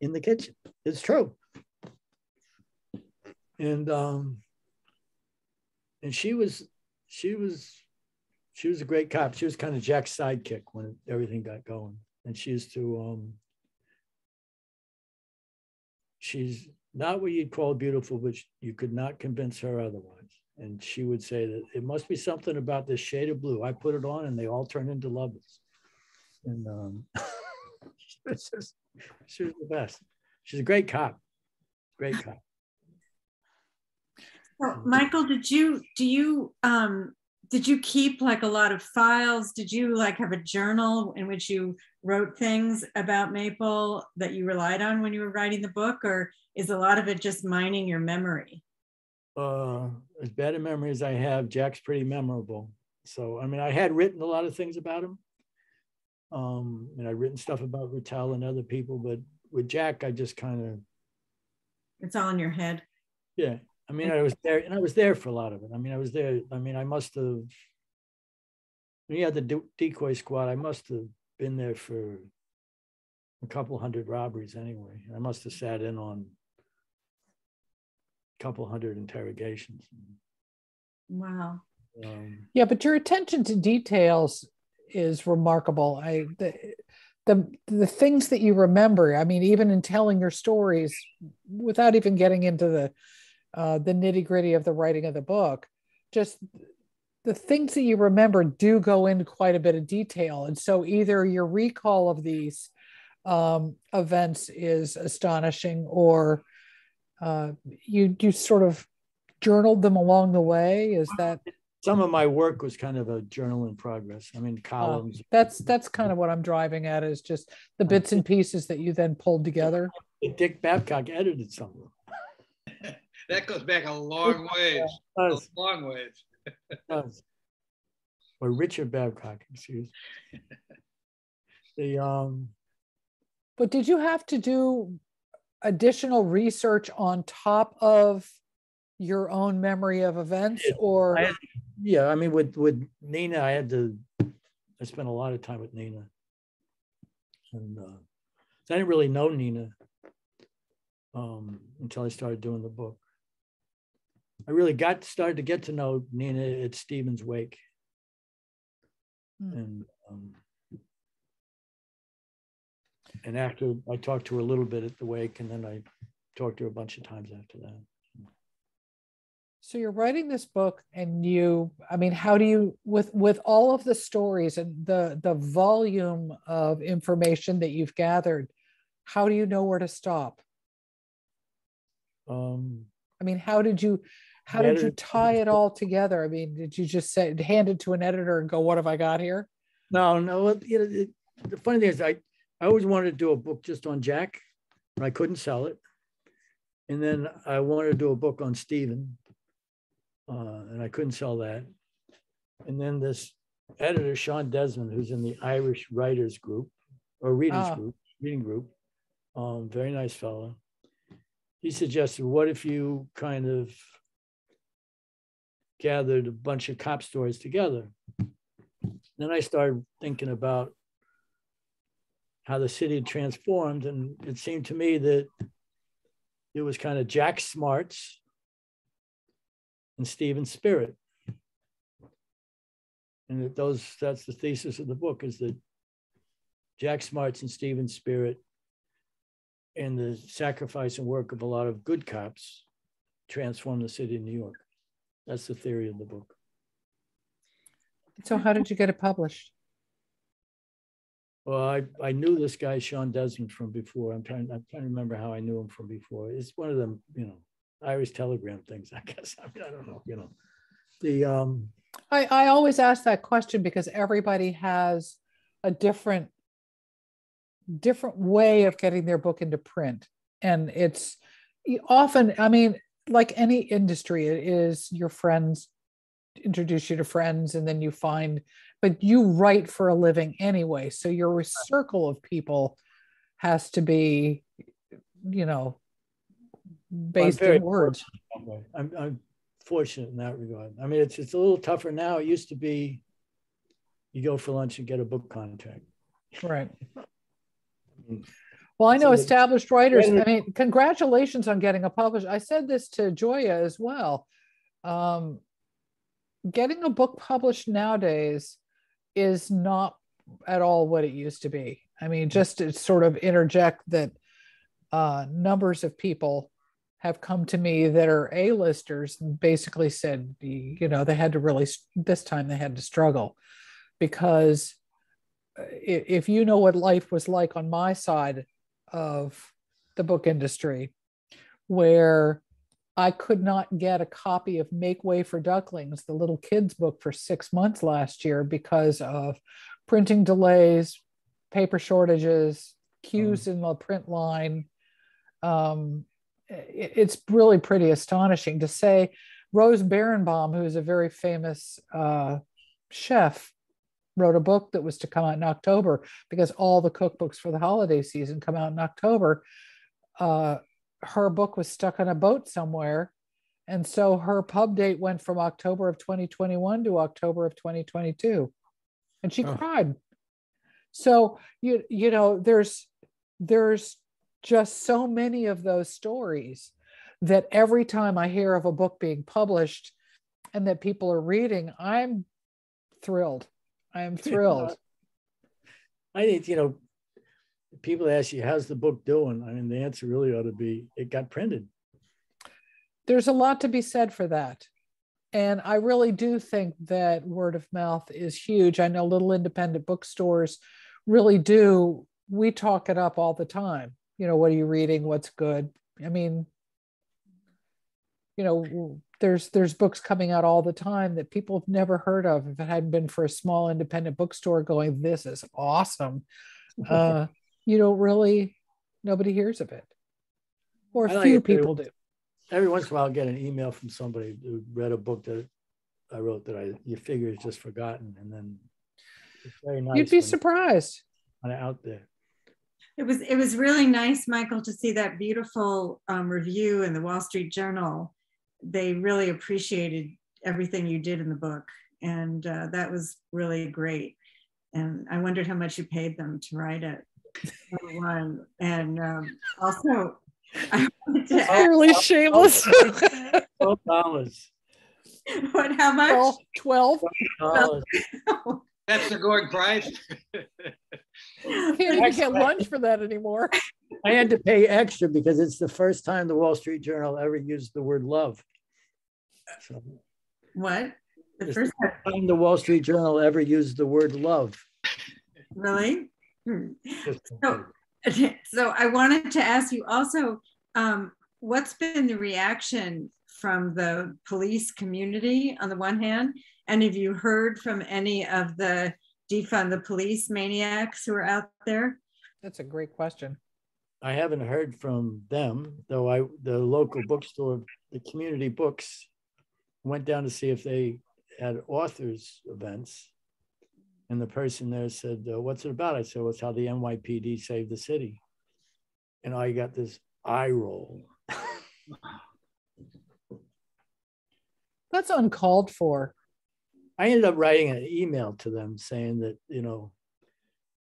in the kitchen. It's true. And um, and she was she was she was a great cop. She was kind of Jack's sidekick when everything got going. And she used to um she's not what you'd call beautiful, but you could not convince her otherwise. And she would say that it must be something about this shade of blue. I put it on and they all turned into lovers. And um, she, was just, she was the best. She's a great cop. Great cop. So, Michael, did you do you um did you keep like a lot of files? Did you like have a journal in which you wrote things about Maple that you relied on when you were writing the book, or is a lot of it just mining your memory? Uh, as bad a memory as I have, Jack's pretty memorable. So, I mean, I had written a lot of things about him. Um, and I'd written stuff about Rattel and other people, but with Jack, I just kind of It's all in your head. Yeah, I mean, I was there, and I was there for a lot of it. I mean, I was there. I mean, I must have. When you had the de- decoy squad, I must have been there for a couple hundred robberies anyway. I must have sat in on a couple hundred interrogations. Wow. Um, Yeah, but your attention to details is remarkable. I the the the things that you remember. I mean, even in telling your stories, without even getting into the uh, the nitty gritty of the writing of the book, just the things that you remember do go into quite a bit of detail. And so, either your recall of these um, events is astonishing, or uh, you you sort of journaled them along the way. Is that some of my work was kind of a journal in progress. I mean, columns. that's that's kind of what I'm driving at is just the bits and pieces that you then pulled together. Dick Babcock edited some of them. That goes back a long ways, a long ways. does. Or Richard Babcock, excuse. The um, But did you have to do additional research on top of your own memory of events or? I had- yeah, I mean, with with Nina, I had to. I spent a lot of time with Nina, and uh, I didn't really know Nina um, until I started doing the book. I really got started to get to know Nina at Steven's wake, Hmm. and um, and after I talked to her a little bit at the wake, and then I talked to her a bunch of times after that. So you're writing this book and you, I mean, how do you, with, with all of the stories and the, the volume of information that you've gathered, how do you know where to stop? Um, I mean, how did you, how did you tie it all together? I mean, did you just say, hand it to an editor and go, what have I got here? No, no. You know, it, the funny thing is, I I always wanted to do a book just on Jack, but I couldn't sell it. And then I wanted to do a book on Steven, uh, and I couldn't sell that. And then this editor, Sean Desmond, who's in the Irish Writers Group or Readers Ah. Group, Reading Group, um, very nice fellow. He suggested, what if you kind of gathered a bunch of cop stories together? then I started thinking about how the city transformed, and it seemed to me that it was kind of Jack Smarts and Steven Spirit. And that those that's the thesis of the book is that Jack Smarts and Steven Spirit and the sacrifice and work of a lot of good cops transformed the city of New York. That's the theory of the book. So how did you get it published? Well, I, I knew this guy, Sean Desmond, from before. I'm trying, I'm trying to remember how I knew him from before. It's one of them, you know, Irish telegram things, I guess. I mean, I don't know, you know. The, um, I, I always ask that question because everybody has a different different way of getting their book into print and it's often i mean like any industry it is your friends introduce you to friends and then you find but you write for a living anyway so your circle of people has to be you know based very in words I'm, I'm fortunate in that regard. I mean, it's, it's a little tougher now. It used to be you go for lunch and get a book contract. right mean, Well, I know So- established writers. I mean, congratulations on getting a published. I said this to Joya as well. Um, getting a book published nowadays is not at all what it used to be. I mean, just to sort of interject that uh, numbers of people have come to me that are A-listers and basically said, you know, they had to really, this time they had to struggle because uh, if you know what life was like on my side of the book industry, where I could not get a copy of Make Way for Ducklings, the little kids book, for six months last year because of printing delays, paper shortages, queues in the print line. Um, i- it's really pretty astonishing to say. Rose Beranbaum, who's a very famous uh, chef, wrote a book that was to come out in October because all the cookbooks for the holiday season come out in October. Uh, her book was stuck on a boat somewhere. And so her pub date went from October of 2021 to October of 2022. And she Oh. cried. So you you know there's there's just so many of those stories that every time I hear of a book being published and that people are reading, I'm thrilled. I am thrilled. I think, you know, people ask you, how's the book doing? I mean, the answer really ought to be, it got printed. There's a lot to be said for that. And I really do think that word of mouth is huge. I know little independent bookstores really do. We talk it up all the time. You know, what are you reading? What's good? I mean, you know, there's there's books coming out all the time that people have never heard of if it hadn't been for a small independent bookstore going, this is awesome. Uh, you don't really, nobody hears of it. Or I a like few it too. people do. Every once in a while, I'll get an email from somebody who read a book that I wrote that I, you figure is just forgotten. And then it's very nice. You'd be when- surprised. kind of out there. It was it was really nice, Michael, to see that beautiful um, review in the Wall Street Journal. They really appreciated everything you did in the book, and uh, that was really great. And I wondered how much you paid them to write it. One and um, also, I wanted to ask, Clearly shameless. Twelve dollars. what how much? 12, Dollars. That's the going price. can't even get lunch for that anymore. I had to pay extra because it's the first time the Wall Street Journal ever used the word love. So, What? The Just- first time the Wall Street Journal ever used the word love. really? Hmm. So, so I wanted to ask you also, um, what's been the reaction from the police community on the one hand? And have you heard from any of the defund the police maniacs who are out there? That's a great question. I haven't heard from them, though I, the local bookstore, the community books, went down to see if they had authors events. And the person there said, uh, what's it about? I said, well, it's how the NYPD saved the city. And I got this eye roll. That's uncalled for. I ended up writing an email to them saying that, you know,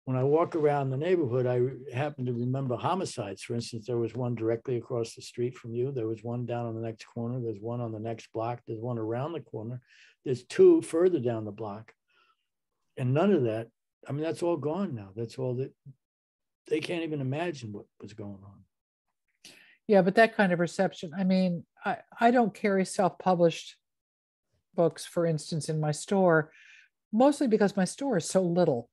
when I walk around the neighborhood, I happen to remember homicides. For instance, there was one directly across the street from you. There was one down on the next corner. There's one on the next block. There's one around the corner. There's two further down the block. And none of that, I mean, that's all gone now. That's all that they can't even imagine what was going on. Yeah, but that kind of reception, I mean, I, I don't carry self-published books, for instance, in my store, mostly because my store is so little.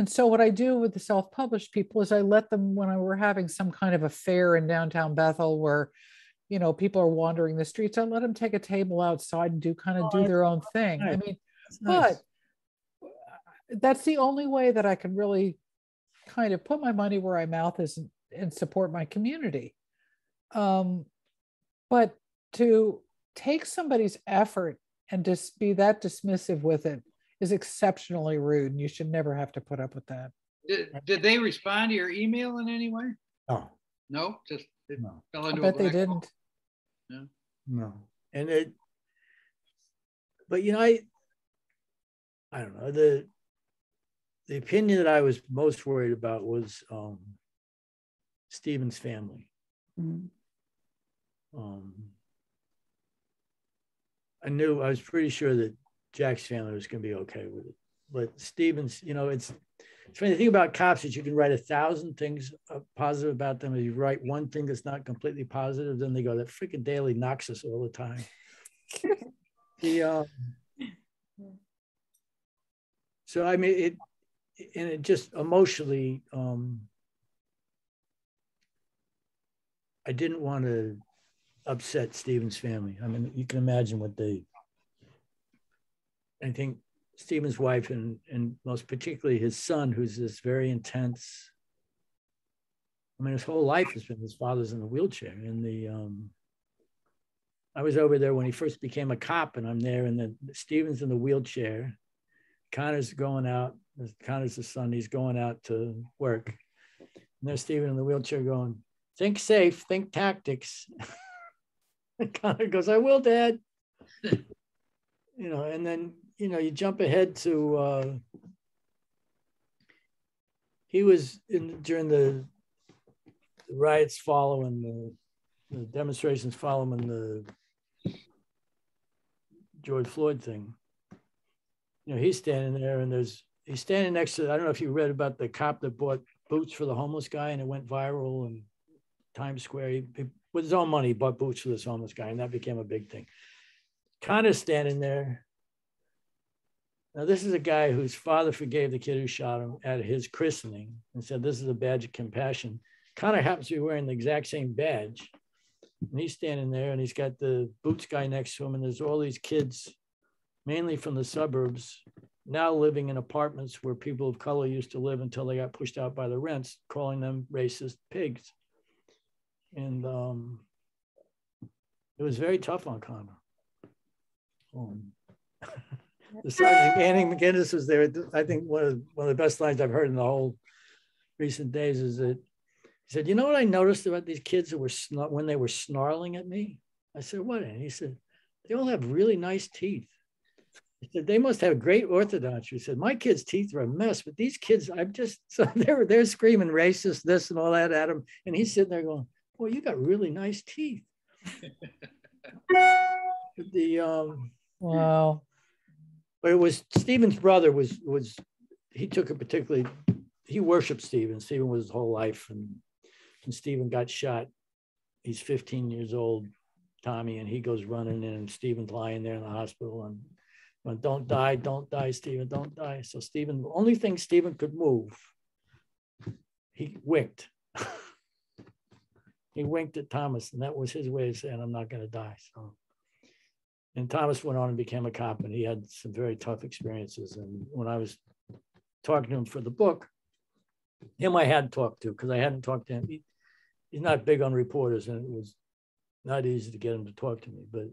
And so what I do with the self-published people is I let them, when I were having some kind of a fair in downtown Bethel where, you know, people are wandering the streets, I let them take a table outside and do kind of Oh, do their own thing. I mean, That's but nice. that's the only way that I can really kind of put my money where my mouth is and, and support my community. Um, but to take somebody's effort and just be that dismissive with it is exceptionally rude, and you should never have to put up with that. Did, did they respond to your email in any way? No, No, just it no. fell I into a bet they didn't. No. And it, but you know, I, I don't know, the, the opinion that I was most worried about was um, Steven's family. Mhm. Um, I knew, I was pretty sure that Jack's family was going to be okay with it. But Stevens, you know, it's, it's funny. The thing about cops is you can write a thousand things uh, positive about them. If you write one thing that's not completely positive, then they go, that freaking Daly knocks us all the time. the, um, so I mean, it, and it just emotionally, um, I didn't want to upset Steven's family. I mean, you can imagine what they. I think Steven's wife and and most particularly his son, who's this very intense. I mean, his whole life has been his father's in a wheelchair, and the. Um, I was over there when he first became a cop, and I'm there, and then Steven's in the wheelchair. Conor's going out. Conor's the son. He's going out to work, and there's Steven in the wheelchair going, "Think safe, think tactics." And Conor goes, I will, Dad. you know, and then, you know, you jump ahead to uh he was in during the, the riots following the, the demonstrations following the George Floyd thing. You know, he's standing there and there's he's standing next to I don't know if you read about the cop that bought boots for the homeless guy and it went viral in Times Square. He, he, with his own money, bought boots for this homeless guy, and that became a big thing. Kind of standing there. Now, this is a guy whose father forgave the kid who shot him at his christening and said, This is a badge of compassion. Conor happens to be wearing the exact same badge. And he's standing there and he's got the boots guy next to him, and there's all these kids, mainly from the suburbs, now living in apartments where people of color used to live until they got pushed out by the rents, calling them racist pigs and um, it was very tough on Conor. Um, the sergeant Annie McGinnis was there. I think one of one of the best lines I've heard in the whole recent days is that he said, "You know what I noticed about these kids that were snar- when they were snarling at me?" I said, "What?" And he said, "They all have really nice teeth." He said, "They must have great orthodonture." He said, "My kids' teeth are a mess, but these kids, I'm just so they're they're screaming racist this and all that at him, and he's sitting there going, "Boy, you got really nice teeth." the um, Wow. But it was Steven's brother was was he took it particularly he worshiped Steven. Steven was his whole life and and Steven got shot. He's 15 years old, Tommy, and he goes running in and Steven's lying there in the hospital and went, don't die, don't die, Steven, don't die. So Steven, the only thing Steven could move, he winked. he winked at Thomas, and that was his way of saying, I'm not gonna die. So and Thomas went on and became a cop, and he had some very tough experiences. And when I was talking to him for the book, him I had talked to because I hadn't talked to him. He, he's not big on reporters, and it was not easy to get him to talk to me. But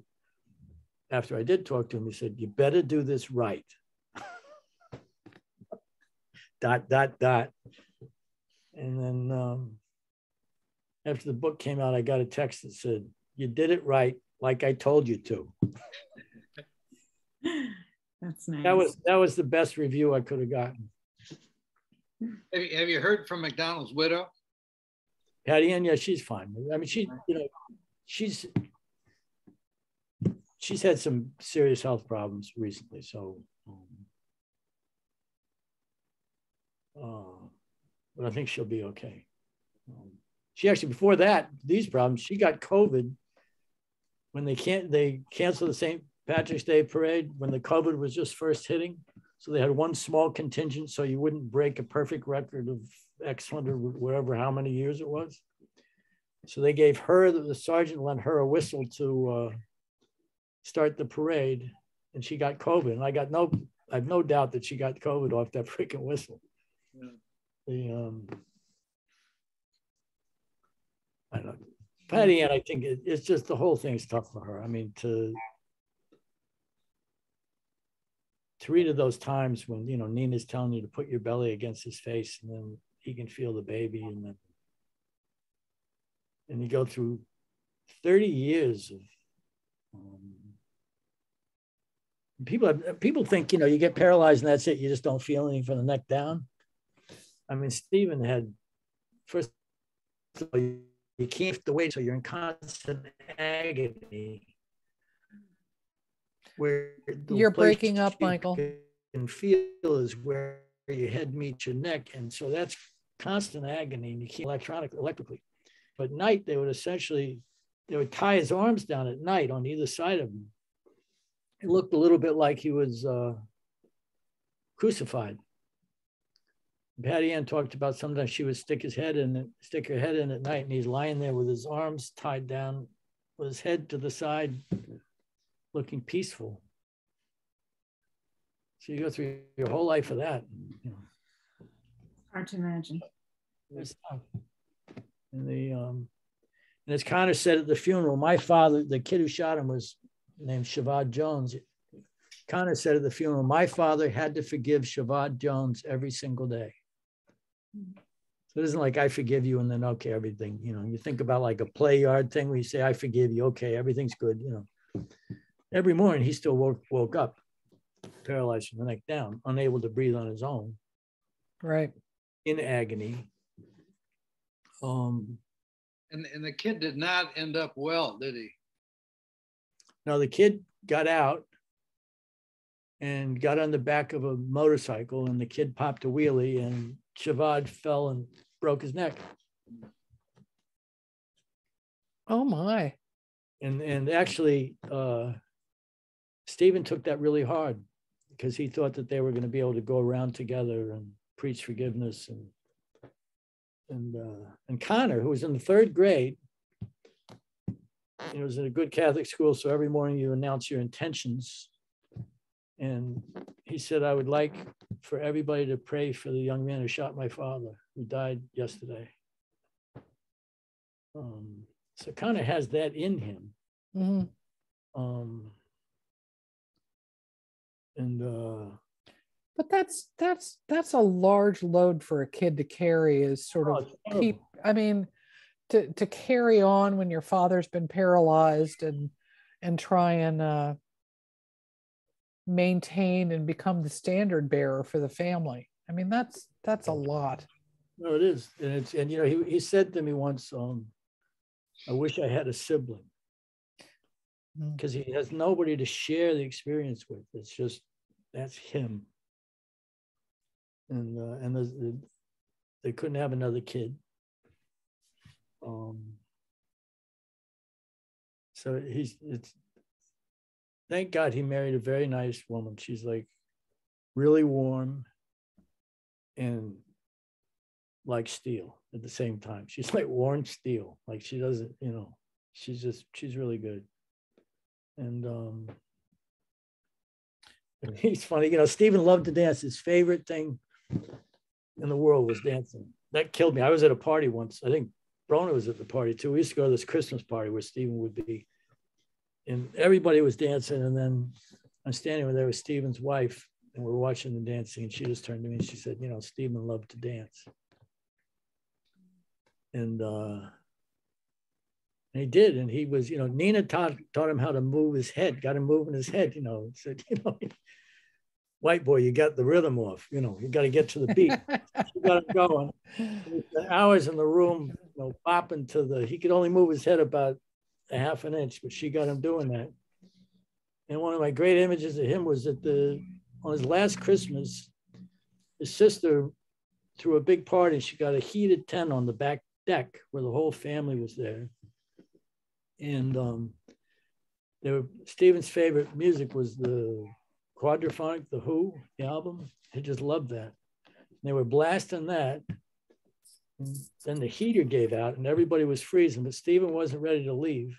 after I did talk to him, he said, "You better do this right." dot dot dot. And then um, after the book came out, I got a text that said, "You did it right, like I told you to." That's nice. That was that was the best review I could have gotten. Have you, have you heard from McDonald's widow? Patti Ann, yeah, she's fine. I mean, she, you know, she's she's had some serious health problems recently, so. Um, uh, but I think she'll be okay. Um, she actually before that these problems she got COVID when they can't they canceled the St. Patrick's Day parade when the COVID was just first hitting. So they had one small contingent, so you wouldn't break a perfect record of X hundred, whatever, how many years it was. So they gave her, the sergeant lent her a whistle to uh, start the parade, and she got COVID. And I got no, I have no doubt that she got COVID off that freaking whistle. Yeah. The, um, I don't know. Patti Ann, I think it, it's just the whole thing's tough for her. I mean, to to read of those times when you know Nina's telling you to put your belly against his face and then he can feel the baby and then and you go through 30 years of um, people people think you know you get paralyzed and that's it you just don't feel anything from the neck down i mean steven had first of all, you can't weight so you're in constant agony where You're breaking up, you Michael. Can feel is where your head meets your neck, and so that's constant agony, and you can't electronic electrically. But night, they would essentially they would tie his arms down at night on either side of him. It looked a little bit like he was uh, crucified. Patti Ann talked about sometimes she would stick his head in, it- stick her head in at night, and he's lying there with his arms tied down, with his head to the side, looking peaceful. So you go through your whole life of that. You know, Hard to imagine. And the um, and as Conor said at the funeral, my father, the kid who shot him, was named Shavod Jones. Conor said at the funeral, my father had to forgive Shavod Jones every single day. So it isn't like I forgive you and then okay, everything, you know, you think about like a play yard thing where you say, I forgive you, okay, everything's good, you know. Every morning he still woke, woke up, paralyzed from the neck down, unable to breathe on his own, Right. in agony. Um, And, and the kid did not end up well, did he? Now the kid got out and got on the back of a motorcycle, and the kid popped a wheelie, and Shavod fell and broke his neck. Oh my. And and actually, uh, Steven took that really hard because he thought that they were going to be able to go around together and preach forgiveness and and uh, and Conor, who was in the third grade, he was in a good Catholic school, so every morning you announce your intentions. And he said, I would like for everybody to pray for the young man who shot my father, who died yesterday. Um, so Conor has that in him. Mhm. Um, and uh, But that's that's that's a large load for a kid to carry is sort Oh, of keep I mean to to carry on when your father's been paralyzed and and try and uh maintain and become the standard bearer for the family. I mean that's that's a lot. No, it is. And it's, and you know, he, he said to me once, um, I wish I had a sibling. Because he has nobody to share the experience with. It's just, that's him. And, uh, and there's- the- they couldn't have another kid. Um, so he's, it's, thank God he married a very nice woman. She's like really warm and like steel at the same time. She's like worn steel. Like she doesn't, you know, she's just, she's really good. And um he's funny, you know, Steven loved to dance. His favorite thing in the world was dancing. That killed me. I was at a party once. I think Brona was at the party too. We used to go to this Christmas party where Steven would be. And everybody was dancing. And then I'm standing there with Steven's wife and we're watching the dancing. And she just turned to me and she said, you know, Steven loved to dance and uh, and he did, and he was, you know, Nina taught taught him how to move his head, got him moving his head, you know, said, you know, white boy, you got the rhythm off, you know, you got to get to the beat, you got him going. And he spent hours in the room, you know, bopping to the. He could only move his head about a half an inch, but she got him doing that. And one of my great images of him was at the on his last Christmas, his sister threw a big party. She got a heated tent on the back deck where the whole family was there. And um, they were, Steven's favorite music was the Quadrophenia, The Who, the album. He just loved that. They were blasting that. Then the heater gave out and everybody was freezing, but Steven wasn't ready to leave.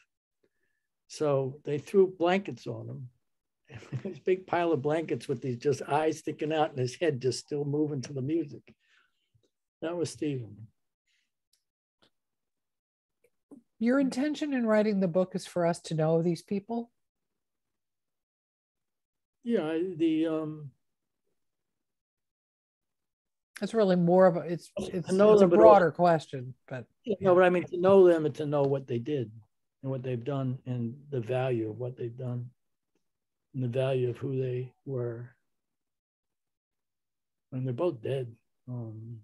So they threw blankets on him. this big pile of blankets with these just eyes sticking out and his head just still moving to the music. That was Steven. Your intention in writing the book is for us to know these people. Yeah, the um, It's really more of a it's it's, know it's a them, but broader question, but you know, but I mean to know them and to know what they did and what they've done and the value of what they've done and the value of who they were. And they're both dead. Um,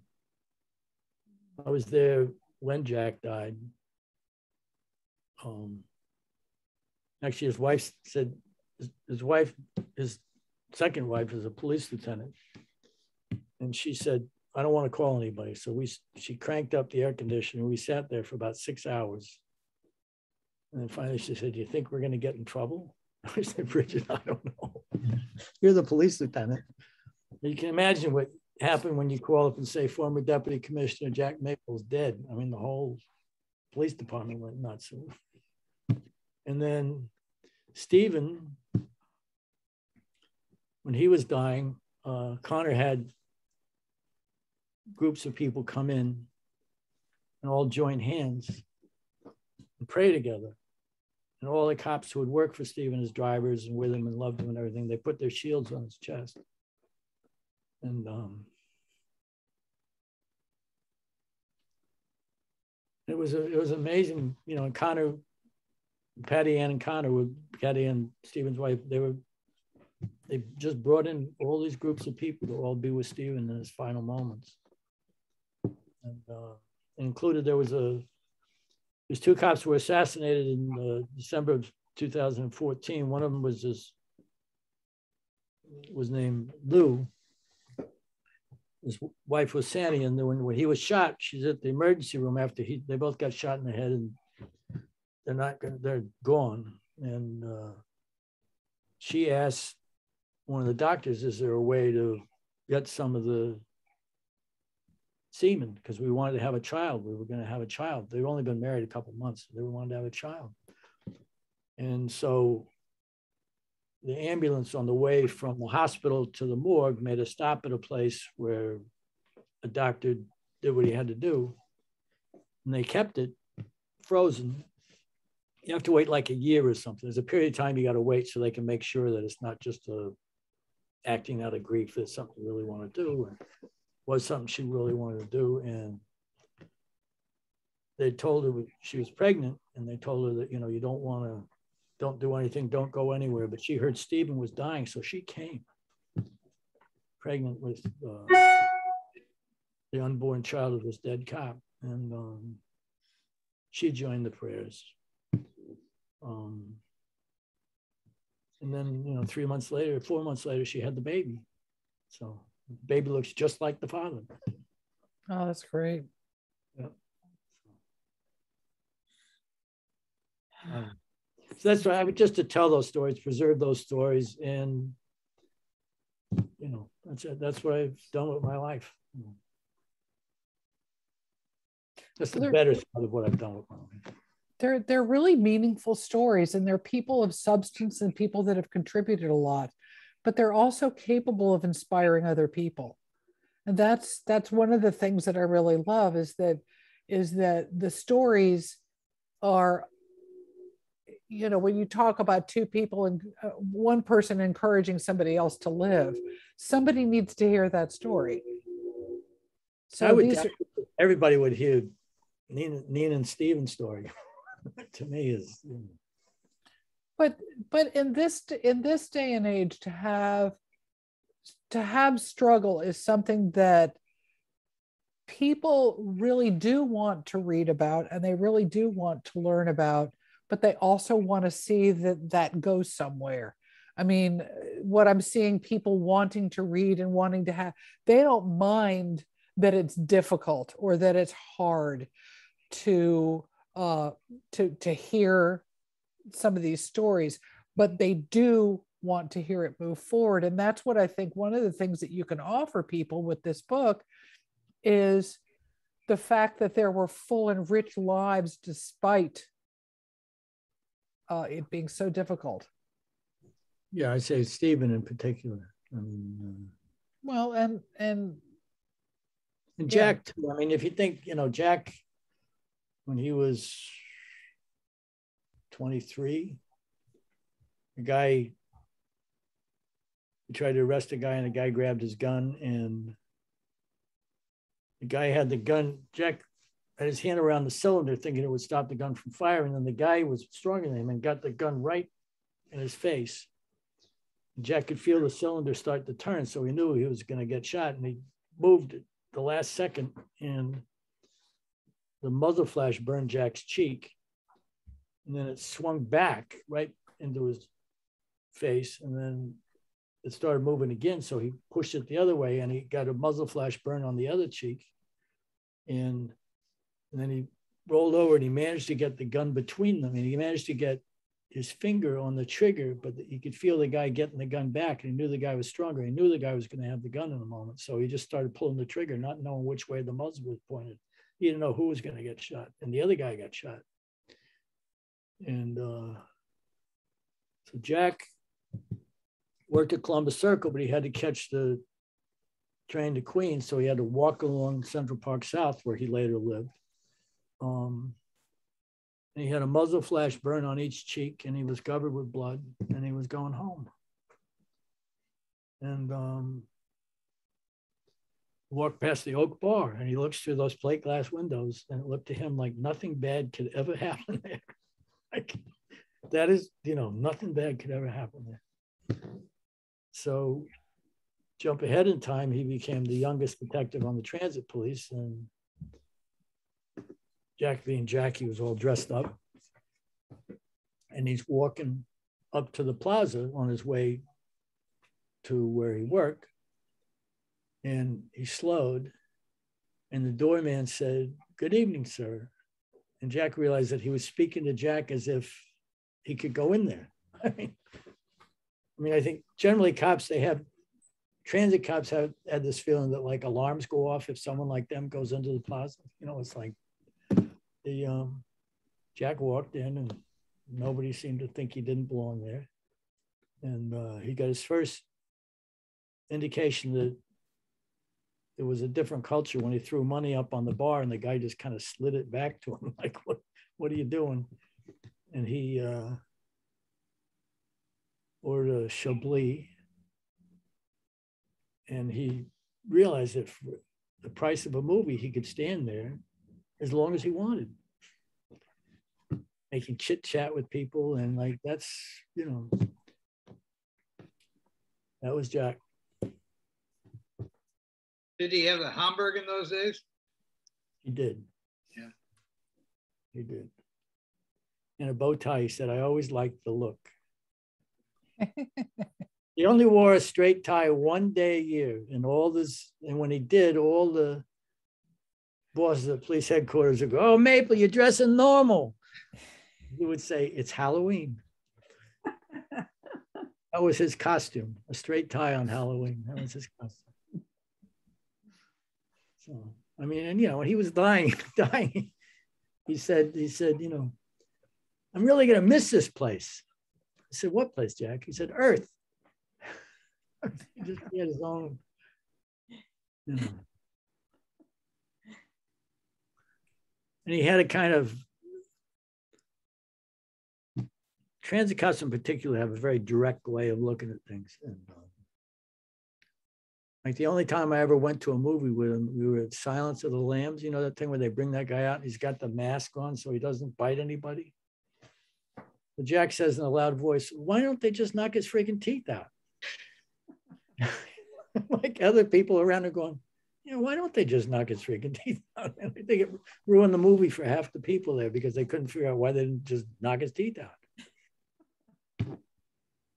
I was there when Jack died. Um, actually, his wife said his, his wife, his second wife, is a police lieutenant, and she said, "I don't want to call anybody." So we she cranked up the air conditioner. We sat there for about six hours, and then finally she said, "Do you think we're going to get in trouble?" I said, "Bridget, I don't know. You're the police lieutenant. You can imagine what happened when you call up and say former deputy commissioner Jack Maple's dead. I mean, the whole police department went nuts. And then Steven, when he was dying, uh, Conor had groups of people come in and all join hands and pray together. And all the cops who would work for Steven as drivers and with him and loved him and everything, they put their shields on his chest. And um, it was a, it was amazing, you know. And Conor, Patti Ann and Conor were Patti Ann Steven's wife. They were they just brought in all these groups of people to all be with Steven in his final moments. And uh, included there was a there's two cops were assassinated in uh, December of 2014. One of them was this was named Lou. His wife was Sandy, and when, when he was shot, she's at the emergency room after he they both got shot in the head, and they're not gonna, they're gone. And uh, she asked one of the doctors, "Is there a way to get some of the semen because we wanted to have a child. We were going to have a child. They've only been married a couple months. They wanted to have a child. And so the ambulance on the way from the hospital to the morgue made a stop at a place where a doctor did what he had to do. And they kept it frozen. You have to wait like a year or something. There's a period of time you got to wait so they can make sure that it's not just a acting out of grief is something you really want to do was something she really wanted to do. And they told her she was pregnant and they told her that, you know, you don't want to, don't do anything, don't go anywhere. But she heard Steven was dying. So she came pregnant with uh, the unborn child of this dead cop. And um, she joined the prayers. Um, and then, you know, three months later, four months later, she had the baby. So baby looks just like the father. Oh, that's great. Yeah. Um, so that's why I would just to tell those stories, preserve those stories, and you know, that's it. That's what I've done with my life. That's the better side of what I've done with my life they're they're really meaningful stories and they're people of substance and people that have contributed a lot but they're also capable of inspiring other people. And that's that's one of the things that i really love is that is that the stories are you know when you talk about two people and uh, one person encouraging somebody else to live somebody needs to hear that story. So I would, are, everybody would hear Nina, Nina and Steven's story. To me is but but in this in this day and age to have to have struggle is something that people really do want to read about and they really do want to learn about but they also want to see that that goes somewhere. I mean what i'm seeing people wanting to read and wanting to have they don't mind that it's difficult or that it's hard to uh, to to hear some of these stories, but they do want to hear it move forward, and that's what I think. One of the things that you can offer people with this book is the fact that there were full and rich lives despite uh, it being so difficult. Yeah, I say Steven in particular. I mean, uh, well, and and and Jack yeah. too. I mean, if you think, you know, Jack when he was 23. A guy he tried to arrest a guy, and the guy grabbed his gun, and the guy had the gun. Jack had his hand around the cylinder, thinking it would stop the gun from firing. And the guy was stronger than him and got the gun right in his face. Jack could feel the cylinder start to turn, so he knew he was going to get shot, and he moved it the last second, and the muzzle flash burned Jack's cheek. And then it swung back right into his face. And then it started moving again. So he pushed it the other way and he got a muzzle flash burn on the other cheek. And, and then he rolled over and he managed to get the gun between them. And he managed to get his finger on the trigger, but he could feel the guy getting the gun back. And he knew the guy was stronger. He knew the guy was going to have the gun in a moment. So he just started pulling the trigger, not knowing which way the muzzle was pointed he didn't know who was going to get shot, and the other guy got shot. And uh, so Jack worked at Columbus Circle, but he had to catch the train to Queens, so he had to walk along Central Park South, where he later lived. Um, he had a muzzle flash burn on each cheek, and he was covered with blood, and he was going home. And um, walked past the oak bar and he looks through those plate glass windows and it looked to him like nothing bad could ever happen there. Like that is, you know, nothing bad could ever happen there. So jump ahead in time, he became the youngest detective on the transit police and Jack being Jack, he was all dressed up and he's walking up to the plaza on his way to where he worked and he slowed, and the doorman said, Good evening, sir. And Jack realized that he was speaking to Jack as if he could go in there. I mean, I mean, I think generally cops, they have transit cops have had this feeling that like alarms go off if someone like them goes into the plaza. You know, it's like the um, Jack walked in and nobody seemed to think he didn't belong there. And uh, he got his first indication that it was a different culture when he threw money up on the bar and the guy just kind of slid it back to him like what what are you doing and he uh, ordered a chablis and he realized that for the price of a movie, he could stand there as long as he wanted, making chit chat with people. And like, that's, you know, that was Jack. Did he have a Homburg in those days? He did. Yeah. He did. And a bow tie, he said, I always liked the look. he only wore a straight tie one day a year. And all this, and when he did, all the bosses at police headquarters would go, Oh, Maple, you're dressing normal. He would say, It's Halloween. that was his costume, a straight tie on Halloween. That was his costume. So, I mean, and you know, when he was dying, dying, he said, he said, you know, I'm really gonna miss this place. I said, what place, Jack? He said, Earth. he just he had his own, you know. And he had a kind of transit in particular have a very direct way of looking at things. And, um, like the only time I ever went to a movie with him, we were Silence of the Lambs. You know that thing where they bring that guy out he's got the mask on so he doesn't bite anybody? But Jack says in a loud voice, why don't they just knock his freaking teeth out? like other people around are going, you know, why don't they just knock his freaking teeth out? And I think it ruined the movie for half the people there because they couldn't figure out why they didn't just knock his teeth out.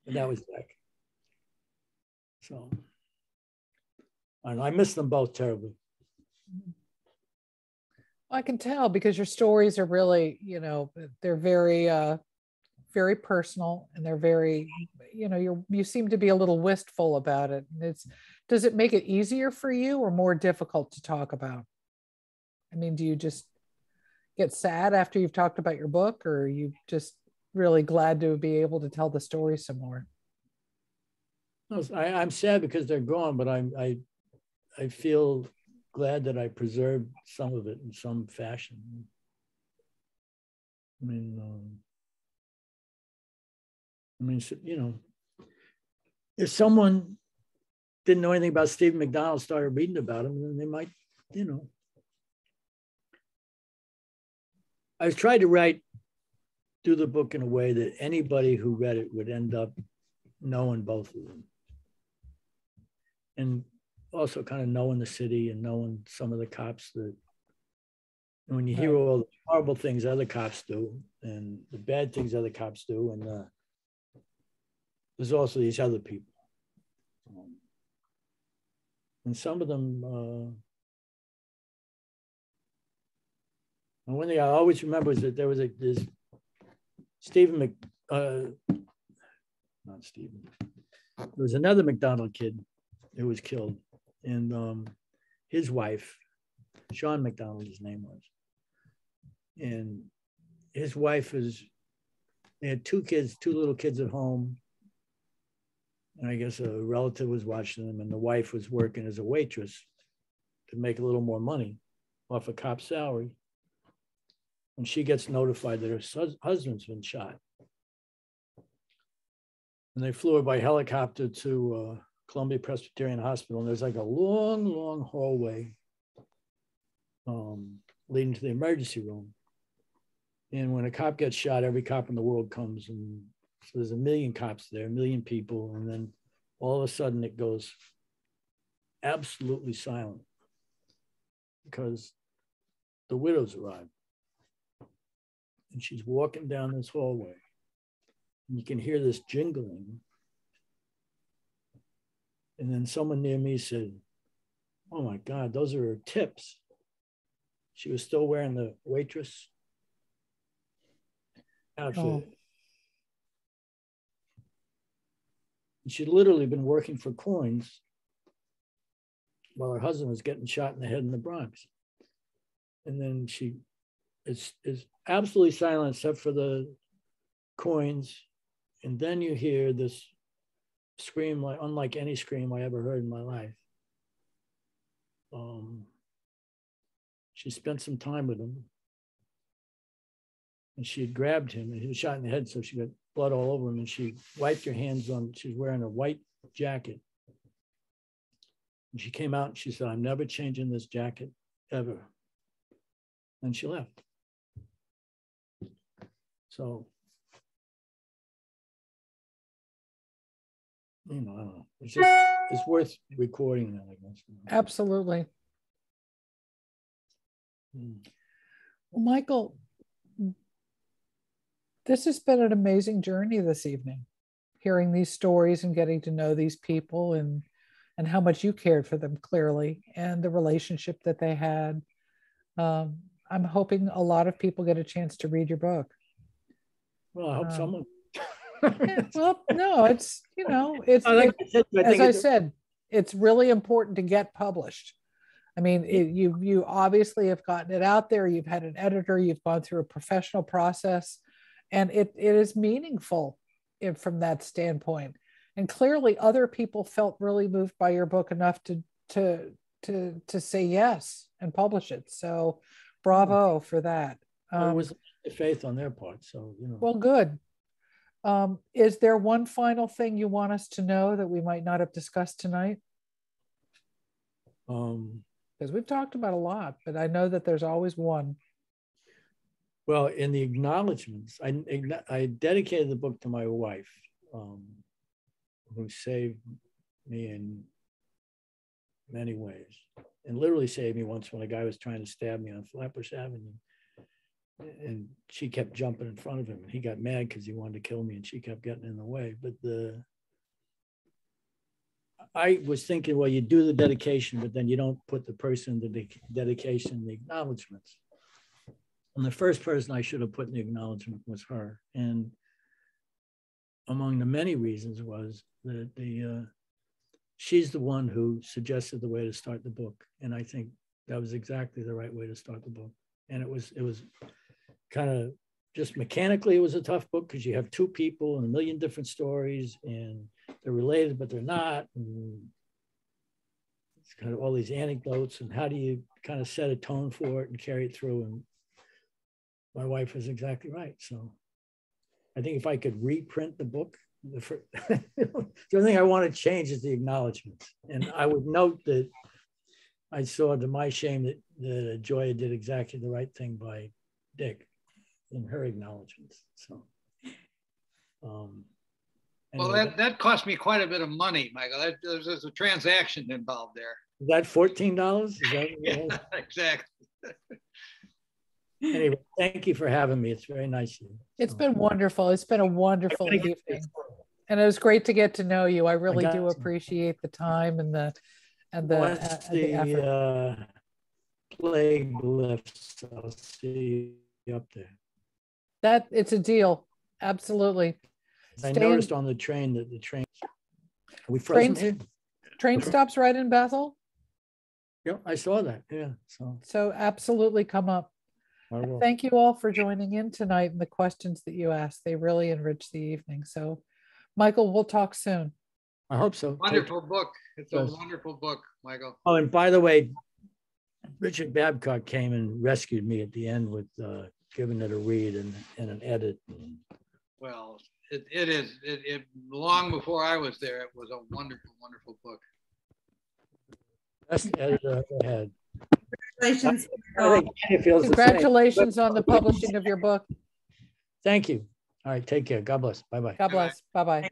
And that was Jack. So and I miss them both terribly. I can tell because your stories are really, you know, they're very, uh, very personal and they're very, you know, you you seem to be a little wistful about it. And it's, does it make it easier for you or more difficult to talk about? I mean, do you just get sad after you've talked about your book, or are you just really glad to be able to tell the story some more? I, am sad because they're gone, but I'm I I feel glad that I preserved some of it in some fashion. I mean, um, I mean, you know, if someone didn't know anything about Steven McDonald, started reading about him, then they might, you know. I've tried to write, do the book in a way that anybody who read it would end up knowing both of them. And also kind of knowing the city and knowing some of the cops that when you hear all the horrible things other cops do and the bad things other cops do and uh, there's also these other people. Um, and some of them uh, and one thing i always remember is that there was a this steven mc uh, not steven. There was another mcdonald kid who was killed and um, his wife, Sean McDonald, his name was, and his wife is. They had two kids, two little kids at home. And I guess a relative was watching them, and the wife was working as a waitress to make a little more money off a cop salary. And she gets notified that her husband's been shot. And they flew her by helicopter to uh, Columbia Presbyterian Hospital, and there's like a long, long hallway um, leading to the emergency room. And when a cop gets shot, every cop in the world comes, and so there's a million cops there, a million people, and then all of a sudden it goes absolutely silent because the widow's arrived. And she's walking down this hallway. And you can hear this jingling and then someone near me said, Oh my God, those are her tips. She was still wearing the waitress outfit. Oh. She'd literally been working for coins while her husband was getting shot in the head in the Bronx. And then she is, is absolutely silent except for the coins. And then you hear this scream like unlike any scream I ever heard in my life. Um, she spent some time with him, and she had grabbed him, and he was shot in the head, so she got blood all over him, and she wiped her hands on. She was wearing a white jacket, And she came out and she said, I'm never changing this jacket ever. And she left. So, you know, I don't know. It's just, it's worth recording that, I guess. Absolutely. Mm. Well, Michael, this has been an amazing journey this evening, hearing these stories and getting to know these people and and how much you cared for them clearly and the relationship that they had. Um, I'm hoping a lot of people get a chance to read your book. Well, I hope Um, someone. Well, no, it's you know, it's I like it- I said, I as I it's- said, it's really important to get published. I mean, it, you you obviously have gotten it out there. You've had an editor. You've gone through a professional process, and it it is meaningful in, from that standpoint. And clearly, other people felt really moved by your book enough to to to to say yes and publish it. So, bravo for that. well, It Um, was a faith on their part, so, you know. well, good. Um, is there one final thing you want us to know that we might not have discussed tonight? Um, Because we've talked about a lot, but I know that there's always one. Well, in the acknowledgments, I, I dedicated the book to my wife, um, who saved me in many ways, and literally saved me once when a guy was trying to stab me on Flatbush Avenue, and she kept jumping in front of him, and he got mad because he wanted to kill me, and she kept getting in the way. But the I was thinking, well, you do the dedication, but then you don't put the person in the de- dedication, the acknowledgments. And the first person I should have put in the acknowledgement was her. And among the many reasons was that the uh, she's the one who suggested the way to start the book, and I think that was exactly the right way to start the book. And it was it was kind of just mechanically it was a tough book because you have two people and a million different stories and they're related but they're not. And it's kind of all these anecdotes and how do you kind of set a tone for it and carry it through and my wife was exactly right. So I think if I could reprint the book, the, fir- the only thing I want to change is the acknowledgments. And I would note that I saw to my shame that, that Joya did exactly the right thing by Dick in her acknowledgments. So, um, Well, that, that cost me quite a bit of money, Michael. That, there's, there's a transaction involved there. is that fourteen dollars? Yeah, exactly. anyway? Thank you for having me. It's very nice. of you. It's So, been wonderful. It's been a wonderful I gotta get evening. And it was great to get to know you. I really got do some. appreciate the time and the and the, uh, Once the the effort. uh, plague lifts, I'll see you up there. That it's a deal. I Absolutely. Stay in- noticed on the train that the train. Are we frozen Trains- here? Train stops right in Bethel. Yeah, I saw that. Yeah, so So absolutely come up. I will. Thank you all for joining in tonight and the questions that you asked. They really enriched the evening. So Michael, we'll talk soon. I hope so. Take- Wonderful book. It's a wonderful book, Michael. Oh, and by the way, Richard Babcock came and rescued me at the end with uh, giving it a read and, and an edit. Well, it, it is, it, it, long before I was there, it was a wonderful, wonderful book. Best editor I ever had. Congratulations. I think Tanya feels the same. Congratulations on the publishing of your book. Thank you. All right, take care. God bless. Bye-bye. God bless. Bye bye.